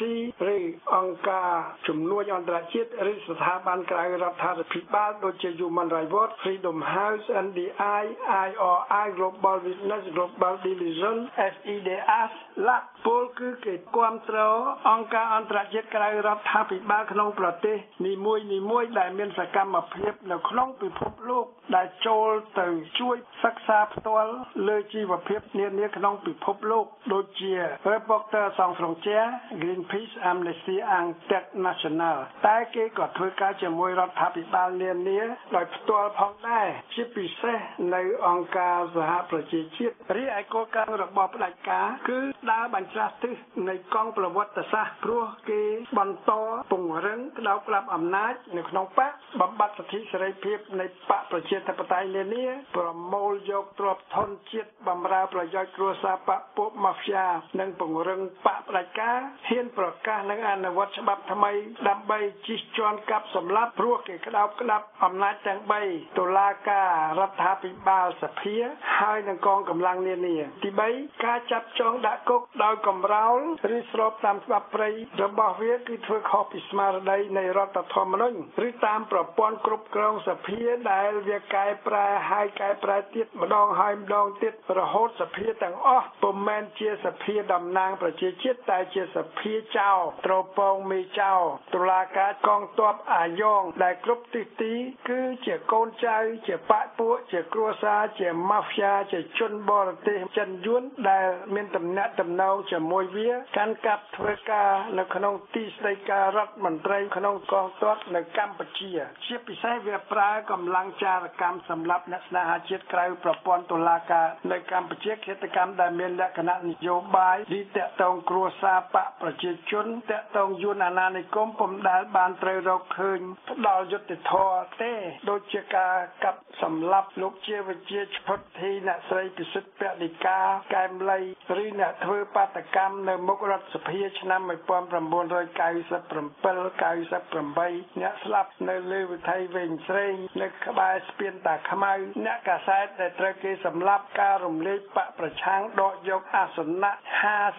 ឬអង្គការជំនួយអន្តរជាតិឬស្ថាប័នក្រៅរដ្ឋាភិបាលដូចជា Human Rights Watch Freedom House NDI IRI Global Witness Global Division SEDAS ឡាក់ពលគឺគេគ្រប់គ្រងអង្គការអន្តរជាតិក្រៅរដ្ឋាភិបាលក្នុងប្រទេសនីមួយនីមួយដែលមានសកម្មភាពនៅក្នុងពិភពលោកដែលចូលទៅជួយសិក្សាផ្ទាល់លើជីវភាពនានាក្នុងពិភពលោកដូចជា Reporters Sans Frontières Greenpeace Amnesty International តែគេក៏ធ្វើការជាមួយរដ្ឋាភិបាលនានាដោយផ្ទាល់ផងដែរជាពិសេសនៅអង្គការសហប្រជាជាតិរីឯគោលការណ៍របស់ផ្ដាច់ការគឺដើរបញ្ច្រាស់ទិសនៃកងប្រវត្តិសាស្ត្រព្រោះគេបន្តពង្រឹងក្តោបក្តាប់អំណាចនៅក្នុងបកបំបត្តិសិទ្ធិសេរីភាពនៃបកប្រជាធិបតេយ្យនានាប្រមូលយកទ្រព្យធនជាតិបំរើប្រយោជន៍គ្រួសារបកពួកម៉ាហ្វ្យានិងពង្រឹងបកផ្ដាច់ការហ៊ានប្រកាសនិងអនុវត្តច្បាប់ថ្មីដើម្បីជិះជាន់កាប់សម្លាប់ព្រោះគេក្តោបក្តាប់អំណាចទាំង3តុលាការរដ្ឋាភិបាលសភាហើយនិងកងកម្លាំងនានាទី3ការចាប់ចងដាក់គុកដោយកំរោលឬស្របតាមច្បាប់ព្រៃរបស់វាគឺធ្វើខុសពីស្មារតីនៃរដ្ឋធម្មនុញ្ញឬតាមប្រព័ន្ធគ្រប់គ្រងសភាដែលវាកែប្រែហើយកែប្រែទៀតម្ដងហើយម្ដងទៀតរហូតសភាទាំងអស់ពុំមែនជាសភាតំណាងប្រជាជាតិតែជាសភាចៅត្រពងមេចៅតុលាការកងទ័ពអាយ៉ងដែលគ្រប់ទិសទីគឺជាកូនចៅជាបាក់ពួកជាគ្រួសារជាម៉ាហ្វ្យាជាជនបរទេសចិនយួនដែលមានតំណែងតំណងជាមួយវា កាន់កាប់ធ្វើការនៅក្នុងទីស្តីការរដ្ឋមន្ត្រីក្នុងកងទ័ពនៅកម្ពុជា ជាពិសេសវាប្រើកម្លាំងចារកម្មសម្រាប់អ្នកស្នេហាជាតិក្រៅប្រព័ន្ធតុលាការនៅកម្ពុជាឃាតកម្មដែលមានលក្ខណៈនយោបាយរីតតងគ្រួសារបកប្រជាជនតកតងយួនអាណានិគមពុំដែលបានត្រូវរកឃើញផ្ដាល់យុត្តិធម៌ទេដូចជាការកាប់សម្លាប់លោកជាវិជាឈុតធីអ្នកស្រីពិសិដ្ឋពនិកាកែមលីឬអ្នកធ្វើបាតកម្មនៅមុខរដ្ឋសភាឆ្នាំ1997 98អ្នកស្លាប់នៅលើវិថីវិញស្រេងនៅក្បែរស្ពានតាខ្មៅអ្នកកាសែតដែលត្រូវគេសម្លាប់ការរំលាយបកប្រឆាំងដកយកអាសនៈ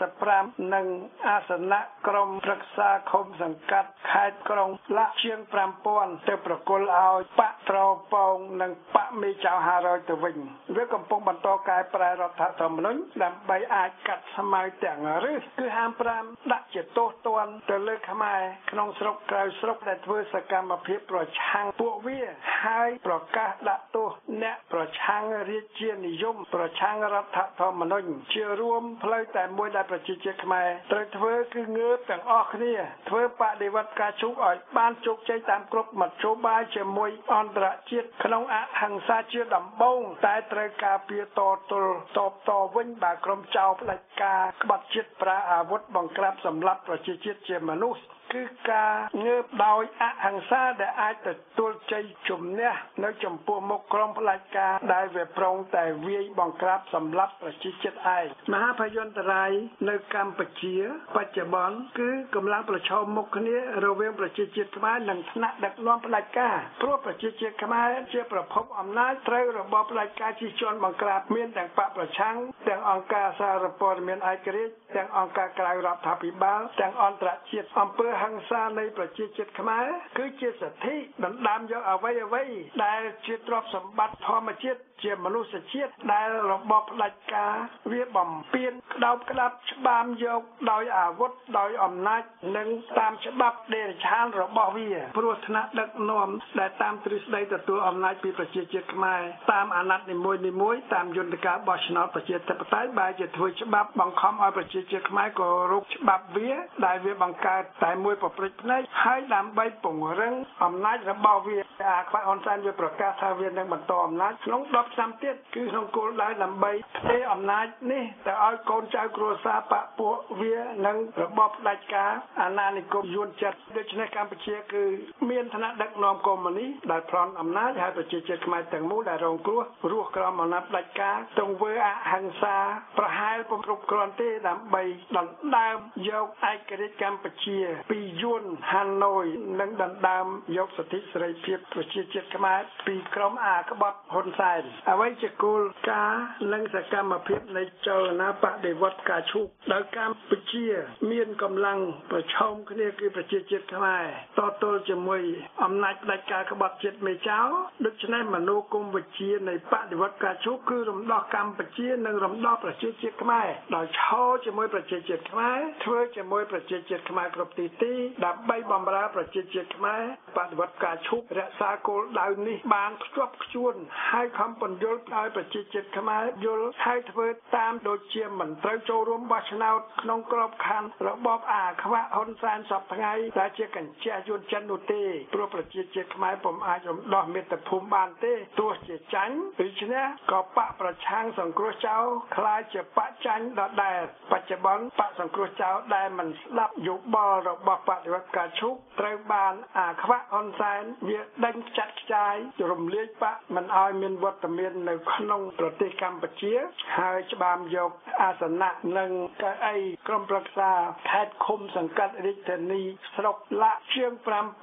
55និងអាសនៈក្រុមប្រឹក្សាឃុំសង្កាត់ខេត្តក្រុងលាក់ជាង5000ទៅប្រគល់ឲ្យបកត្រពងនិងបកមេចៅ500ទៅវិញវាកំពុងបន្តកែប្រែរដ្ឋធម្មនុញ្ញដើម្បីអាចកាត់ស្មៅតាទាំងរឹសគឺហាម5ដាក់ជាទោសទណ្ឌទៅលើខ្មែរក្នុងស្រុកក្រៅស្រុកដែលធ្វើសកម្មភាពប្រឆាំងពួកវាហើយប្រកាសដាក់ទោសអ្នកប្រឆាំងរាជានិយមប្រឆាំងរដ្ឋធម្មនុញ្ញជារួមផ្លូវតែមួយដែលប្រជាជាតិខ្មែរត្រូវធ្វើគឺងើបទាំងអស់គ្នាធ្វើបដិវត្តការជោគឲ្យបានជោគជ័យតាមគ្រប់មធ្យោបាយជាមួយអន្តរជាតិក្នុងអហិង្សាជាដំបូងតែត្រូវការពារតទល់តបតវិញបើក្រុមចៅផ្ដាច់ការក្បត់ជាតិប្រើអាវុធបង្ក្រាបសម្លាប់ប្រជាជាតិជាមនុស្ស គឺការងើបដោយអហិង្សាដែលអាចទទួលជ័យជំនះនៅចំពោះមុខក្រុមផ្ដាច់ការដែលវាប្រងតែវាយបង្ក្រាបសម្លាប់ប្រជាជាតិឯងមហាភយន្តរាយនៅកម្ពុជាបច្ចុប្បន្នគឺកម្លាំងប្រឈមមុខគ្នារវាងប្រជាជាតិខ្មែរនិងថ្នាក់ដឹកនាំផ្ដាច់ការព្រោះប្រជាជាតិខ្មែរជាប្រភពអំណាចត្រូវរបបផ្ដាច់ការជិះជាន់បង្ក្រាបមានទាំងបកប្រឆាំងទាំងអង្គការសារព័ត៌មានឯករាជ្យទាំងអង្គការក្រៅរដ្ឋាភិបាលទាំងអន្តរជាតិអំពើហិង្សានៃប្រជាជាតិខ្មែរគឺជាសិទ្ធិដណ្ដើមយកអ្វីអ្វីដែលជាទ្រព្យសម្បត្តិធម្មជាតិ ជាមនុស្សជាតិដែលរបបផ្ដាច់ការវាបំពេញក្តោបក្តាប់ច្បាមយកដោយអាវុធដោយអំណាចនិងតាមច្បាប់ដេរឆានរបស់វាព្រោះថ្នាក់ដឹកនាំដែលតាមទ្រឹស្ដីទទួលអំណាចពីប្រជាជាតិខ្មែរតាមអាណត្តិនីមួយៗតាមយន្តការបោះឆ្នោតប្រជាធិបតេយ្យបែរជាធ្វើច្បាប់បង្ខំឲ្យប្រជាជាតិខ្មែរគោរពច្បាប់វាដែលវាបង្កើតតែមួយប្រព្រឹត្តភ្នែកហើយដើម្បីពង្រឹងអំណាចរបស់វាអាខ្វាក់អនសានវាប្រកាសថាវានឹងបន្តអំណាចក្នុង10ឆ្នាំទៀតគឺក្នុងគោលដៅដើម្បីផ្ទេរអំណាចនេះទៅឲ្យកូនចៅគ្រួសារបពពួកវានិងរបបផ្ដាច់ការអាណានិគមយួនចិត្តដូច្នេះកម្ពុជាគឺមានឋានៈដឹកនាំកុម្មុយនីសដែលប្លន់អំណាចហើយប្រជាជាតិខ្មែរទាំងមូលដែលរងគ្រោះរស់ក្រោមអំណាចផ្ដាច់ការទង្វើអហិង្សាប្រហែលពុំគ្រប់គ្រាន់ទេដើម្បីដណ្ដើមយកឯករាជ្យកម្ពុជា ពីយួនហាណូយនិងដណ្ដើមយកសិទ្ធិសេរីភាពប្រជាជាតិខ្មែរពីក្រមអាក្បត់ហ៊ុនសែនអ្វីជាគោលការណ៍និងសកម្មភាពនៃចលនាបដិវត្តការឈូកដោយកម្ពុជា មានកម្លាំងប្រឈមគ្នាគឺប្រជាជាតិខ្មែរតទល់ជាមួយអំណាចផ្ដាច់ការក្បត់ជាតិមេចៅដូច្នេះមនោគមវិជ្ជានៃបដិវត្តការឈូកគឺរំដោះកម្ពុជានិងរំដោះប្រជាជាតិខ្មែរដោយឈរជាមួយប្រជាជាតិខ្មែរធ្វើជាមួយប្រជាជាតិខ្មែរគ្រប់ទីទីដើម្បីបំរើប្រជាជាតិខ្មែរបដិវត្តការឈូករក្សាគោលដៅនេះបានខ្ជាប់ខ្ជួនហើយខំពន្យល់ឲ្យប្រជាជាតិខ្មែរយល់ហើយធ្វើតាមដូចជាមិនត្រូវចូលរួមបោះឆ្នោតក្នុងក្របខ័ណ្ឌរបបអាខ្វាក់ហ៊ុនសែនសពថ្ងៃដែលជាកញ្ចក់យួនចិននោះទេព្រោះប្រជាជាតិខ្មែរពុំអាចរំដោះមាតុភូមិបានទេទោះជាចាញ់ដូច្នេះក៏បកប្រឆាំងសង្គ្រោះចៅខ្លាចជាបកចាញ់ដដែល បច្ចុប្បន្នបកសង្គ្រោះចៅដែលមិនស្ដាប់យោបល់របស់បដិវត្តការឈូកត្រូវបានអាខ្វាក់ហ៊ុនសែនវាដេញខ្ចាត់ខ្ចាយរំលាយបកមិនឲ្យមានវត្តមាននៅក្នុងប្រទេសកម្ពុជា ហើយច្បាមយកអាសនៈនិងកៅអីក្រុមប្រឹក្សាខេត្តឃុំសង្កាត់រាជធានីស្រុកលាក់ជាង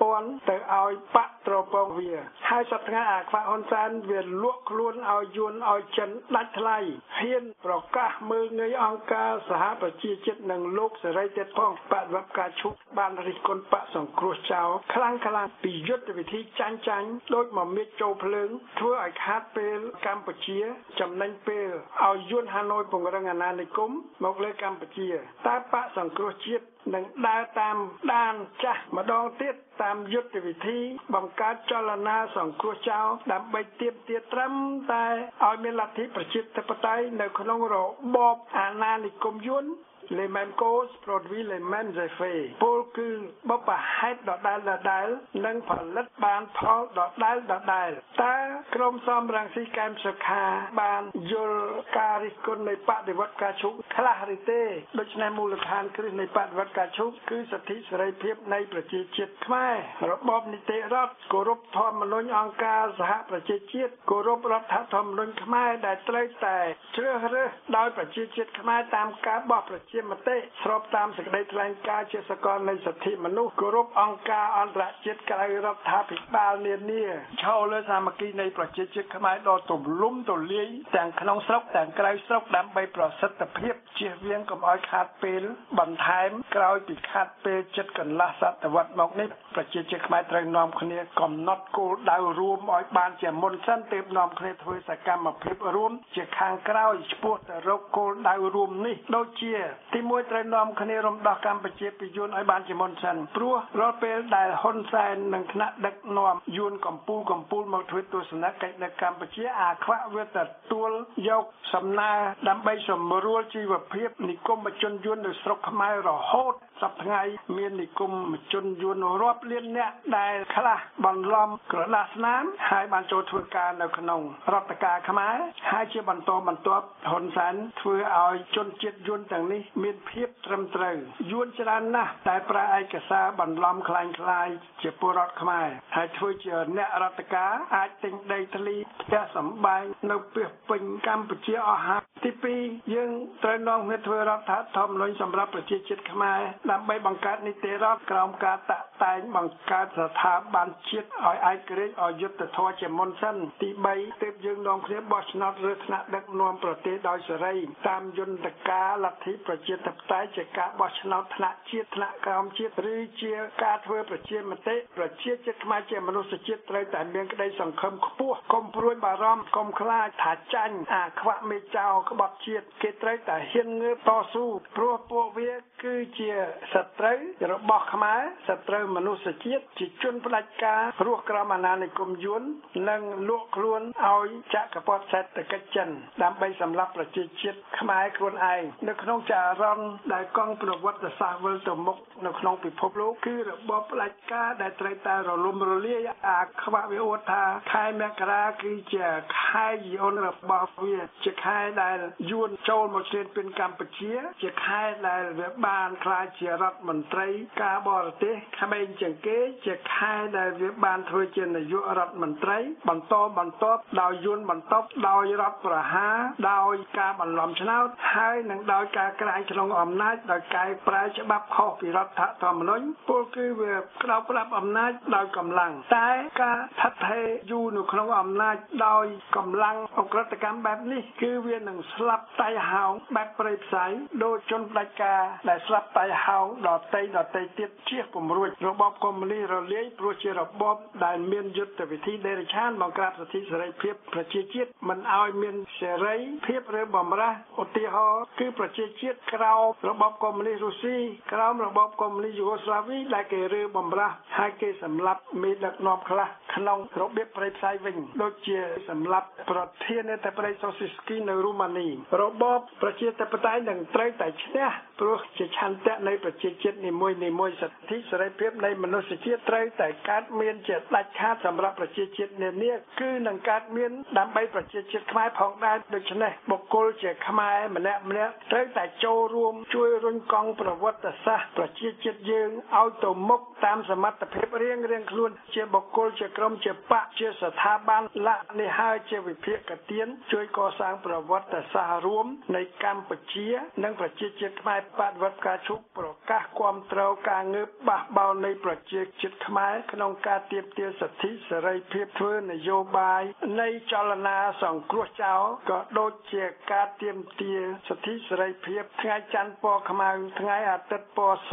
5000ទៅឲ្យបកត្រពងវា ហើយសប្តាហ៍អាខ្វាក់ហ៊ុនសែនវាលក់ខ្លួនឲ្យយួនឲ្យចិនដាច់ថ្លៃហ៊ានប្រកាសមើលងាយអង្គការសហប្រជាជាតិនិងលោកសេរីទៀតផងបដិវត្តការឈប់បានរិះគន់បកសង្គ្រោះចោលខ្លាំងខ្លាំងពីយុទ្ធវិធីចាញ់ចាញ់ដោយមកមេចូលភ្លើងធ្វើឲ្យខាតពេលកម្ពុជា ចំណេញពេលឲ្យយួនហាណូយពង្រឹងអាណានិគមមកលើកម្ពុជាតែបកសង្គ្រោះជាតិនឹងដើរតាមដានចាស់ម្ដងទៀតតាមយុទ្ធវិធី បង្កើតចលនាសង្គ្រោះចោលដើម្បីទៀមទាត្រឹមតែឲ្យមានលទ្ធិប្រជាធិបតេយ្យនៅក្នុងរបបអាណានិគមយួន les mêmes causes produisent les mêmes effets ពលគឺបបហេតុដដែលដដែលនិងផលិតបានផលដដែលដដែលតើក្រមសំរងស៊ីកែមសុខាបានយល់ការរិះគន់នៃបដិវត្តការឈុកខ្លះឬទេដូច្នេះមូលដ្ឋានគ្រឹះនៃបដិវត្តការឈុកគឺសិទ្ធិសេរីភាពនៃប្រជាជាតិខ្មែររបបនីតិរដ្ឋគោរពធម្មនុញ្ញអង្គការសហប្រជាជាតិគោរពរដ្ឋធម្មនុញ្ញខ្មែរដែលត្រូវតែជ្រើសរើសដោយប្រជាជាតិខ្មែរតាមការបោះប្រជាជាមតិស្របតាមសេចក្តីថ្លែងការណ៍ជាសកលនៃសិទ្ធិមនុស្សគោរពអង្គការអន្តរជាតិក្រៅរដ្ឋាភិបាលនានាឈរលើសាមគ្គីនៃប្រជាជាតិខ្មែរដ៏ទូលំទូលាយទាំងក្នុងស្រុកទាំងក្រៅស្រុកដើម្បីប្រសិទ្ធភាពជៀសវាងកុំឲ្យខាតពេលបន្ថែមក្រោយពីខាតពេលចិត្តកន្លះសតវត្សមកនេះប្រជាជាតិខ្មែរត្រូវនាំគ្នាកំណត់គោលដៅរួមឲ្យបានជាមុនសិនទើបនាំគ្នាធ្វើសកម្មភាពរួមជាខាងក្រោយឆ្ពោះទៅរកគោលដៅរួមនេះដូចជា ទី1ត្រូវនាំគ្នារំដោះកម្ពុជាពីយួនឲ្យបានជាមុនសិនព្រោះរាល់ពេលដែលហ៊ុនសែននិងថ្នាក់ដឹកនាំយួនកម្ពុជាកម្ពុជាមកធ្វើទស្សនកិច្ចនៅកម្ពុជាអាខ្វាក់វាទទួលយកសំណើដើម្បីសម្រួលជីវភាពនិគមជនយួននៅស្រុកខ្មែររហូត សប្តាហ៍មាននិគមជនយួនរាប់លានអ្នកដែលខ្លះបន្លំក្រដាសស្នាមហើយបានចូលធ្វើការនៅក្នុងរដ្ឋការខ្មែរហើយជាបន្តបន្ទាប់ហ៊ុនសែនធ្វើឲ្យជនជាតិយួនទាំងនេះមានភាពត្រឹមត្រូវយួនច្រើនណាស់តែប្រើឯកសារបន្លំคล้ายคล้ายជាពលរដ្ឋខ្មែរហើយធ្វើជាអ្នករដ្ឋការអាចទិញដីធ្លីផ្ទះសម្បែងនៅពីពេញកម្ពុជាអស់ហើយ ទី2យើងត្រូវនាំគ្នាធ្វើរដ្ឋធម្មនុញ្ញសម្រាប់ប្រជាជាតិខ្មែរដើម្បីបង្កើតនីតិរដ្ឋក្រោមការតាក់តែងបង្កើតស្ថាប័នជាតិឲ្យឯករាជ្យឲ្យយុត្តិធម៌ជាមុនសិនទី3ទើបយើងនាំគ្នាបោះឆ្នោតឬថ្នាក់ដឹកនាំប្រទេសដោយសេរីតាមយន្តការលទ្ធិប្រជាធិបតេយ្យជាការបោះឆ្នោតថ្នាក់ជាតិថ្នាក់ក្រោមជាតិឬជាការធ្វើប្រជាមតិប្រជាជាតិខ្មែរជាមនុស្សជាតិត្រូវតែមានក្តីសង្ឃឹមខ្ពស់កុំព្រួយបារម្ភកុំខ្លាចថាចាញ់អាខ្វាក់មេចោក្បត់ជាតិគេត្រូវតែហ៊ានងើបតស៊ូព្រោះពួកវាគឺជាសត្រូវរបស់ខ្មែរសត្រូវមនុស្សជាតិជាជនផ្ដាច់ការរស់ក្រោមអាណានិគមយួននិងលក់ខ្លួនឲ្យចក្រពត្តិសេដ្ឋកិច្ចចិនដើម្បីសម្លាប់ប្រជាជាតិខ្មែរខ្លួនឯងនៅក្នុងចរន្តដែលកង់ប្រវត្តិសាស្ត្រវិលទៅមុខនៅក្នុងពិភពលោកគឺរបបផ្ដាច់ការដែលត្រូវតែរលំរលាយអាខ្វាក់វាអួតថាខែមករាគឺជាខែយីអូនរបស់វាជាខែដែលយួនចូលមកឈ្លានពានកម្ពុជា ជាខែដែលវាបានក្លាយជារដ្ឋមន្ត្រីការបរទេសក្មេងជាងគេ ជាខែដែលវាបានធ្វើជានាយករដ្ឋមន្ត្រី បន្តបន្តដោយយួនបន្តដោយរដ្ឋប្រហារដោយការបន្លំឆ្នោតហើយនឹងដោយការក្រាញក្នុងអំណាចដោយកែប្រែច្បាប់ខុសពីរដ្ឋធម្មនុញ្ញពលគឺវាក្តោបប្រាប់អំណាចដោយកម្លាំងតែការថិតថេរយូរនៅក្នុងអំណាចដោយកម្លាំងអក្រិតកម្មបែបនេះគឺវានឹងស្លាប់តៃហោងបែបប្រៃផ្សៃដោយជនផ្ដាច់ការដែលស្លាប់តៃហោងដតៃដតៃទៀតជៀសពំរួចរបបកុម្មុយនីរលាយព្រោះជារបបដែលមានយុទ្ធវិធីដេរឆានបង្ក្រាបសិទ្ធិសេរីភាពប្រជាជាតិមិនឲ្យមានសេរីភាពឬបំរាស់ឧទាហរណ៍គឺប្រជាជាតិក្រោមរបបកុម្មុយនីរុស្ស៊ីក្រោមរបបកុម្មុយនីយូហ្គោស្លាវីដែលគេរើបំរាស់ហើយគេសម្លាប់មេដឹកនាំខ្លះក្នុងរបៀបប្រៃផ្សាយវិញដូចជាសម្លាប់ប្រធាននាយកប្រៃសូស៊ីស្គីនៅរូម៉ានីរបបប្រជាធិបតេយ្យនឹងត្រូវតែឈ្នះ ព្រោះជាឆន្ទៈនៃប្រជាជាតិនីមួយនីមួយសិទ្ធិសេរីភាពនៃមនុស្សជាតិត្រូវតែកើតមានជាដាច់ខាតសម្រាប់ប្រជាជាតិនានាគឺនឹងកើតមានដើម្បីប្រជាជាតិខ្មែរផងដែរដូច្នេះបុគ្គលជាខ្មែរម្នាក់ម្នាក់ត្រូវតែចូលរួមជួយរុញកង់ប្រវត្តិសាស្ត្រប្រជាជាតិយើងឲ្យទៅមុខតាមសមត្ថភាពរៀងរៀងខ្លួនជាបុគ្គលជាក្រុមជាបកជាស្ថាប័នលក្ខនេះហើយជាវិភាគទានជួយកសាងប្រវត្តិសាស្ត្ររួមនៃកម្ពុជា និងប្រជាជាតិខ្មែរបដិវត្តការជុកប្រកាសគ្រប់គ្រងការងើបបះបោរនៃប្រជាជាតិខ្មែរក្នុងការទាមទារសិទ្ធិសេរីភាពធ្វើនយោបាយនៃចលនាសង្គ្រោះចោលក៏ដូចជាការទាមទារសិទ្ធិសេរីភាពថ្ងៃច័ន្ទពណ៌ខ្មៅថ្ងៃអាទិត្យពណ៌ស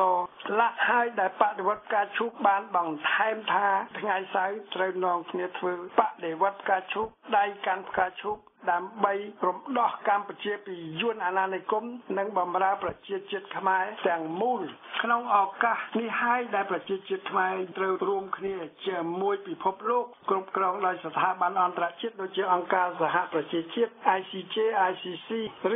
លាក់ហើយដែលបដិវត្តការជុកបានបន្ថែមថាថ្ងៃសៅរ៍ត្រូវនាំគ្នាធ្វើបដិវត្តការជុកដៃកាន់ផ្កាឈូក ដើម្បីរំដោះកម្ពុជាពីយួនអាណានិគមនិងបំរើប្រជាជាតិខ្មែរទាំងមូលក្នុងឱកាសនេះហើយដែលប្រជាជាតិខ្មែរត្រូវរួមគ្នាជាមួយពិភពលោកគ្រប់គ្រងដោយស្ថាប័នអន្តរជាតិដូចជាអង្គការសហប្រជាជាតិ ICJ ICC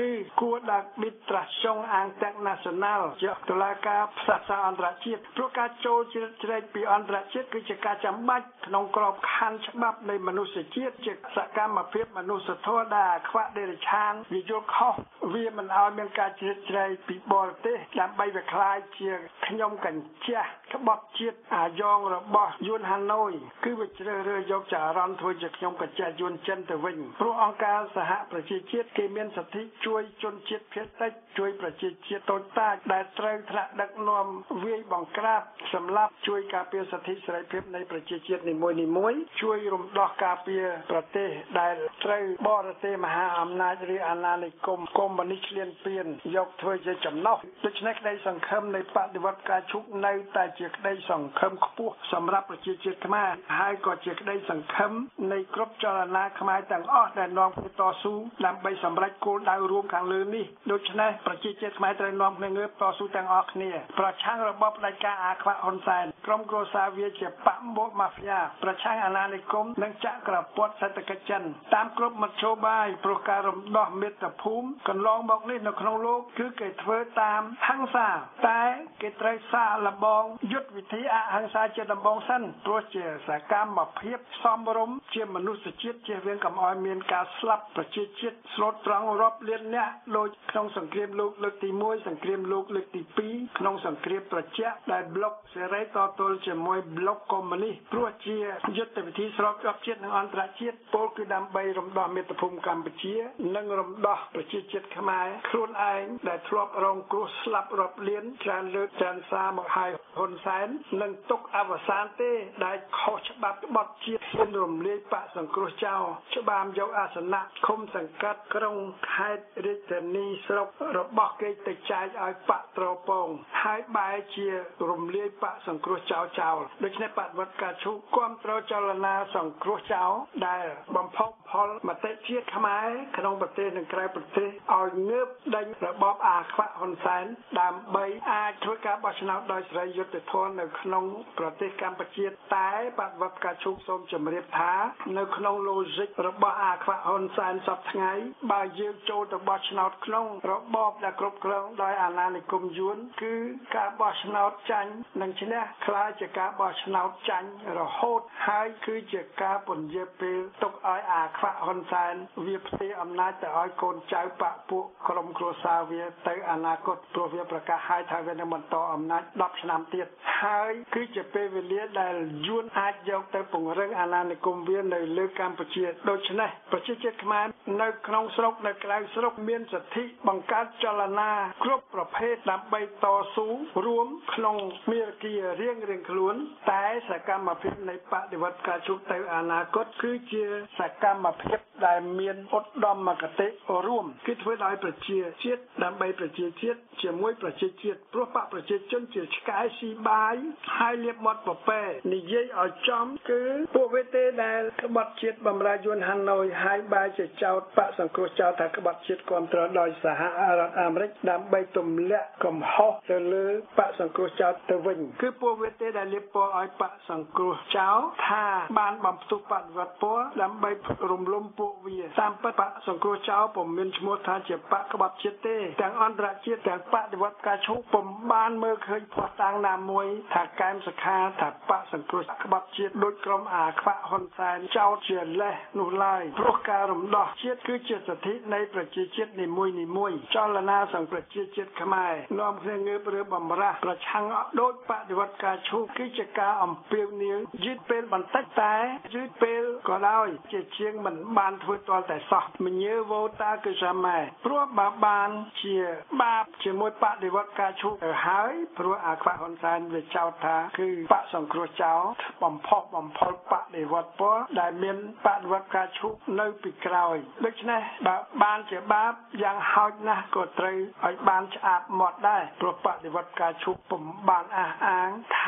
ឬ Cour d'arbitration international ជាតុលាការផ្សះផ្សាអន្តរជាតិព្រោះការចូលជ្រៀតជ្រែកពីអន្តរជាតិគឺជាការចាំបាច់ក្នុងក្របខ័ណ្ឌច្បាប់នៃមនុស្សជាតិជាសកម្មភាពមនុស្សធមរដែលខ្វាក់ដេរឆានវាយល់ខុសវាមិនឲ្យមានការជ្រៀតជ្រែកពីបរទេសដើម្បីវាคล้ายជាខ្ញុំកញ្ជះក្បត់ជាតិអាយ៉ងរបស់យួនហាណូយគឺវាជ្រើសរើសយកចរន្តធ្វើជាខ្ញុំកញ្ជះយួនចិនទៅវិញព្រោះអង្គការសហប្រជាជាតិគេមានសិទ្ធិជួយជនជាតិភាគតិចជួយប្រជាជាតិតូចតាចដែលត្រូវថ្នាក់ដឹកនាំវាយបង្ក្រាបសម្លាប់ជួយការពារសិទ្ធិសេរីភាពនៃប្រជាជាតិនីមួយៗជួយរំដោះការពារប្រទេសដែលត្រូវបរ រទេសមហាអំណាចឬអាណានិគមកុំមុនីឆ្លៀនពៀនយកធ្វើជាចំណោះដូច្នេះក្តីសង្ឃឹមនៃបដិវត្តការឈុកនៅតែជាក្តីសង្ឃឹមខ្ពស់សម្រាប់ប្រជាជាតិខ្មែរហើយក៏ជាក្តីសង្ឃឹមនៃគ្រប់ចលនាខ្មែរទាំងអស់ដែលនាំគ្នាតស៊ូដើម្បីសម្រេចគោលដៅរួមខាងលើនេះដូច្នេះប្រជាជាតិខ្មែរត្រូវនាំគ្នាងើបតស៊ូទាំងអស់គ្នាប្រឆាំងរបបផ្ដាច់ការអាខ្វាក់ហ៊ុនសែន ក្រុមគ្រួសារវាជាបកមុខម៉ាហ្វ្យាប្រឆាំងអាណានិគមនិងចក្រពត្តិសេដ្ឋកិច្ចចិនតាមគ្រប់មធ្យោបាយព្រោះការរំដោះមាតុភូមិកន្លងមកនេះនៅក្នុងលោកគឺគេធ្វើតាមហិង្សាតែគេត្រូវសាកល្បងយុទ្ធវិធីអហិង្សាជាដំបូងសិនព្រោះជាសកម្មភាពសមរម្យជាមនុស្សជាតិជាវាងកំឲ្យមានការស្លាប់ប្រជាជាតិស្លូតត្រង់រាប់លានអ្នកដូចក្នុងសង្គ្រាមលោកលើកទី1សង្គ្រាមលោកលើកទី2ក្នុងសង្គ្រាមប្រជាដែលប្លុកសេរីតទល់ជាមួយប្លុកកុម្មុយនីសព្រោះជាយុទ្ធវិធីស្របច្បាប់ជាតិនិងអន្តរជាតិពលគឺដើម្បីរំដោះមាតុភូមិកម្ពុជា និងរំដោះប្រជាជាតិខ្មែរខ្លួនឯងដែលធ្លាប់រងគ្រោះស្លាប់រាប់លានច្រើនលើកច្រើនសារមកហើយហ៊ុនសែននឹងទុកអវសានទេដែលខុសច្បាប់ក្បត់ជាតិហ៊ានរំលាយបកសង្គ្រោះចោលច្បាមយកអាសនៈឃុំសង្កាត់ក្រុងខេត្តរាជធានីស្រុករបស់គេទៅចែកឲ្យបកត្រពងហើយបែរជារំលាយបកសង្គ្រោះចោលចោលដូច្នេះបដិវត្តការឈូគ្រប់គ្រងចលនាសង្គ្រោះចោលដែលបំផុសផលមតិជាតិខ្មែរក្នុងប្រទេសនិងក្រៅប្រទេសឲ្យងើបដេញរបបអាខ្វាក់ហ៊ុនសែនដើម្បីអាចធ្វើការបោះឆ្នោតដោយសេរីយុត្តិធម៌នៅក្នុងប្រទេសកម្ពុជាតែបដិវត្តការឈូកសូមជម្រាបថានៅក្នុង logic របស់អាខ្វាក់ហ៊ុនសែនសពថ្ងៃបើយើងចូលទៅបោះឆ្នោតក្នុងរបបដែលគ្រប់គ្រងដោយអាណានិគមយួនគឺការបោះឆ្នោតចាញ់និងឈ្នះខ្លាចជាការបោះឆ្នោតចាញ់រហូតហើយគឺជាការពន្យាពេលទុកឲ្យអាខ្វាក់ហ៊ុនសែនវាផ្ទេរអំណាចទៅឲ្យកូនចៅបកពួកក្រុមគ្រួសារវាទៅអនាគតព្រោះវាប្រកាសឲ្យថាវានឹងបន្តអំណាច10ឆ្នាំទៀតហើយគឺជាពេលវេលាដែលយួនអាចយកទៅពង្រឹងអាណានិគមវានៅលើកម្ពុជាដូច្នេះប្រជាជាតិខ្មែរនៅក្នុងស្រុកនៅក្រៅស្រុកមានសិទ្ធិបង្កើតចលនាគ្រប់ប្រភេទដើម្បីតស៊ូរួមក្នុងមេរគារៀងរៀងខ្លួន តែសកម្មភាពនៃបដិវត្តការជោគទៅអនាគតគឺជាសកម្មភាពដែលមានឧត្តមគតិរួមគឺធ្វើដោយប្រជាជាតិដើម្បីប្រជាជាតិជាមួយប្រជាជាតិព្រោះបកប្រជាជនជាឆ្កែស៊ីបាយហើយលៀបមាត់ប្រប៉ែនិយាយឲ្យចំគឺពួកវេទេដែលក្បត់ជាតិបំរើយួនហាណូយហើយបែរជាចោតបកសង្គ្រោះចោតថាក្បត់ជាតិគ្រប់គ្រងដោយសហរដ្ឋអាមេរិកដើម្បីទម្លាក់កំហុសទៅលើបកសង្គ្រោះចោតទៅវិញគឺពួកវេទេដែលលៀបពណ៌ឲ្យបកសង្គ្រោះចោលថាបានបំផ្ទុះបដិវត្តពណ៌ដើម្បីរំលំពួកវាតាមពិតបកសង្គ្រោះចោលពុំមានឈ្មោះថាជាបកក្បត់ជាតិទេទាំងអន្តរជាតិទាំងបដិវត្តការឈូពុំបានមើលឃើញភ័ស្តុតាងណាមួយថាកែមសខាថាបកសង្គ្រោះក្បត់ជាតិដូចក្រុមអាខ្វាក់ហ៊ុនសែនចោតជាលេះនោះឡើយព្រោះការរំដោះជាតិគឺជាសិទ្ធិនៃប្រជាជាតិនីមួយនីមួយចលនាសង្ប្រជាជាតិខ្មែរនាំគ្នាងើបឬបំរាស់ប្រឆាំងដោយបដិវត្តការឈូគឺជាការអំពាវនាវយឺតពេលបន្តិចតែយឺតពេលក៏ដោយជាជាងមិនបានធ្វើទាល់តែសោះមញើវោតាគឺសាម៉ែព្រោះបើបានជាបាបជាមួយបដិវត្តការឈូទៅហើយព្រោះអាខ្វាក់ហ៊ុនសែនវាចោទថាគឺបកសង្គ្រោះចោលបំផុសបំផុលបដិវត្តពណ៌ដែលមានបដិវត្តការឈូនៅពីក្រោយដូច្នេះបើបានជាបាបយ៉ាងហោចណាស់ក៏ត្រូវឲ្យបានឆ្អាបមាត់ដែរព្រោះបដិវត្តការឈូពុំបានអះអាងថា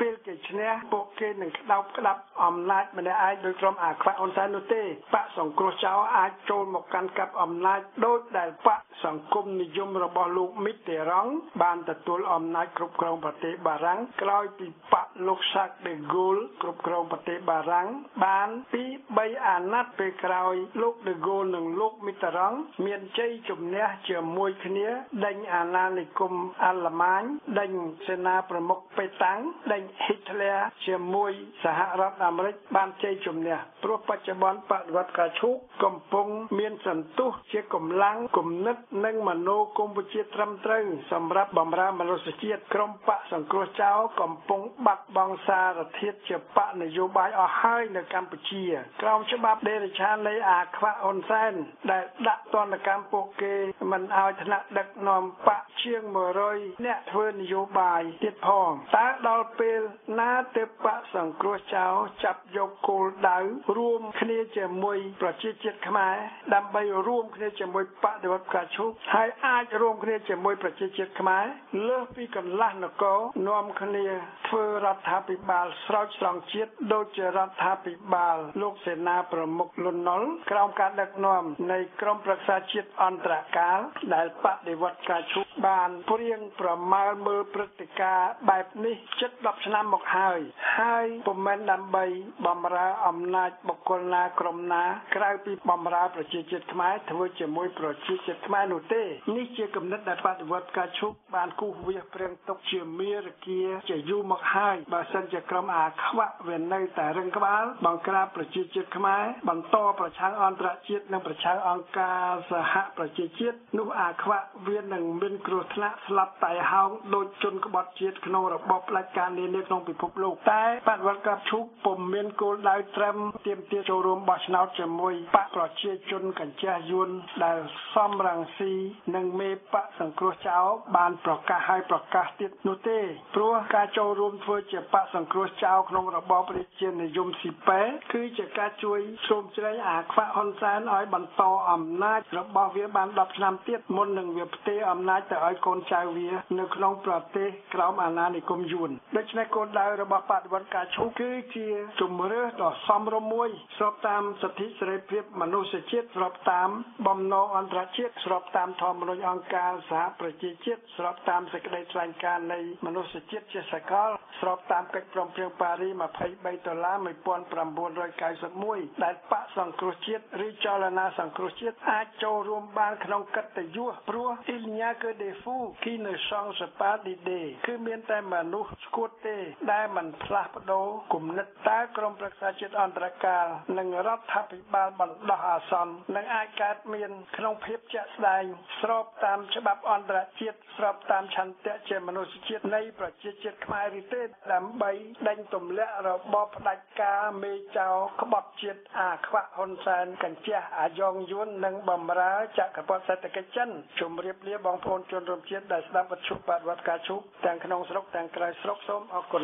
ពេលគេឈ្នះពួកគេនឹងក្តោបក្តាប់អំណាចម្នាក់ឯងដោយក្រុមអាខ្វាក់ហ៊ុនសែននោះទេបកសង្គ្រោះចោលអាចចូលមកកាន់កាប់អំណាចដោយដែលបកសង្គមនិយមរបស់លោកមីតេរ៉ង់បានទទួលអំណាចគ្រប់គ្រងប្រទេសបារាំងក្រោយពីបកលោកសាក់ដេហ្គោលគ្រប់គ្រងប្រទេសបារាំងបានពី3អាណត្តិពេលក្រោយលោកដេហ្គោលនិងលោកមីតេរ៉ង់មានជ័យជំនះជាមួយគ្នាដេញអាណានិគមអាល្លឺម៉ាញដេញសេនាប្រមុខបេតាំងដេញហ៊ីតឡែរជាមួយសហរដ្ឋអាមេរិកបានជ័យជំនះព្រោះបច្ចុប្បន្នបដិវត្តការឈូកកំពុងមានសន្ទុះជាកម្លាំងគំនិតនិងមនោគមវិជ្ជាត្រឹមត្រូវសម្រាប់បម្រើមនុស្សជាតិក្រុមបកសង្គ្រោះចោលកំពុងបាត់បងសារធាតុជាបកនយោបាយអស់ហើយនៅកម្ពុជាក្រោមច្បាប់ដេរឆាននៃអាខ្វាក់ហ៊ុនសែនដែលដាក់ទណ្ឌកម្មពួកគេមិនឲ្យថ្នាក់ដឹកនាំបកជាង100អ្នកធ្វើនយោបាយទៀតផងតើដល់ពេលណាទើបបកសង្គ្រោះចៅចាប់យកគោលដៅរួមគ្នាជាមួយប្រជាជាតិខ្មែរដើម្បីរួមគ្នាជាមួយបដិវត្តការឈូកហើយអាចរួមគ្នាជាមួយប្រជាជាតិខ្មែរលើសពីកន្លះនគរនាំគ្នាធ្វើរដ្ឋាភិបាលស្រោចស្រង់ជាតិដូចជារដ្ឋាភិបាលលោកសេនាប្រមុខលន់ នល់ក្រោមការដឹកនាំនៃក្រមប្រឹក្សាជាតិអន្តរកាលដែលបដិវត្តការឈូកបានព្រៀងប្រមាលមើលព្រឹត្តិការណ៍បែបនេះជិត10ឆ្នាំមកហើយហើយពុំមែនដើម្បីបំរើអំណាចបុគ្គលណាក្រុមណា ក្រៅពីបំរើប្រជាជាតិខ្មែរធ្វើជាមួយប្រជាជាតិខ្មែរនោះទេនេះជាគំនិតដែលបដិវត្តការឈូកបានគូសវាសព្រៀងទុកជាមេរគាជាយូរមកហើយបើសិនជាក្រុមអាខ្វាក់វានៅតែរឹងក្បាលបង្ក្រាបប្រជាជាតិខ្មែរបន្តប្រឆាំងអន្តរជាតិនិងប្រឆាំងអង្គការសហប្រជាជាតិនោះអាខ្វាក់វានឹងមានគ្រោះថ្នាក់ស្លាប់តែហោងដោយជនក្បត់ជាតិក្នុងរបបផ្ដាច់ការនានាក្នុងពិភពលោកតែបដិវត្តការឈូកពុំមានគោលដៅត្រឹមទាមទារចូលរួមបោះឆ្នោតជាមួយបកប្រជាជនកញ្ចេះយួនដែលសំរងស៊ីនិងមេបកសង្គ្រោះចៅបានប្រកាសឲ្យប្រកាសទៀតនោះទេព្រោះការចូលរួមធ្វើជាបកសង្គ្រោះចៅក្នុងរបបប្រជានិយមស៊ីប៉ែគឺជាការជួយជ្រោមជ្រែងអាខ្វាក់ហ៊ុនសែនឲ្យបន្តអំណាចរបស់វាបាន10ឆ្នាំទៀតមុននឹងវាផ្ទេរអំណាចទៅឲ្យកូនចៅវា នៅក្នុងប្រទេសក្រោមអាណានិគមយួនដូច្នេះគោលដៅរបស់បដិវត្តការឈូគឺជាជំរឿសដ៏សមរម្យមួយស្របតាមសិទ្ធិសេរីភាពមនុស្សជាតិស្របតាមបំណងអន្តរជាតិស្របតាមធម្មនុញ្ញអង្គការសហប្រជាជាតិស្របតាមសេចក្តីថ្លែងការណ៍នៃមនុស្សជាតិជាសកលស្របតាមកិច្ចព្រមព្រៀងប៉ារី23ដុល្លារ1991ដែលបកសង្គ្រោះជាតិឬចលនាសង្គ្រោះជាតិអាចចូលរួមបានក្នុងកិត្តិយសព្រោះ il n'y a que des fous qui ne changent pas d'idée គឺមានតែមនុស្សស្គួតទេ ដែលមិនផ្លាស់ប្ដូរគំនិតតើក្រមប្រឹក្សាជាតិអន្តរកាលនិងរដ្ឋាភិបាលបណ្ដោះអាសន្ននឹងអាចកើតមាន ក្នុងភាពជាក់ស្ដែងស្របតាមច្បាប់អន្តរជាតិស្របតាមឆន្ទៈជាមនុស្សជាតិនៃប្រជាជាតិខ្មែរឬទេដើម្បីដេញទម្លាក់របបផ្ដាច់ការមេចៅក្បត់ជាតិអាខ្វាក់ហ៊ុនសែនកញ្ជះអាយ៉ងយួននិងបំរើចក្រពត្តិសេដ្ឋកិច្ចចិនជម្រាបលាបងប្អូនជនរួមជាតិដែលស្ដាប់វិទ្យុបដិវត្តការជូកទាំងក្នុងស្រុកទាំងក្រៅស្រុកសូមអរគុណ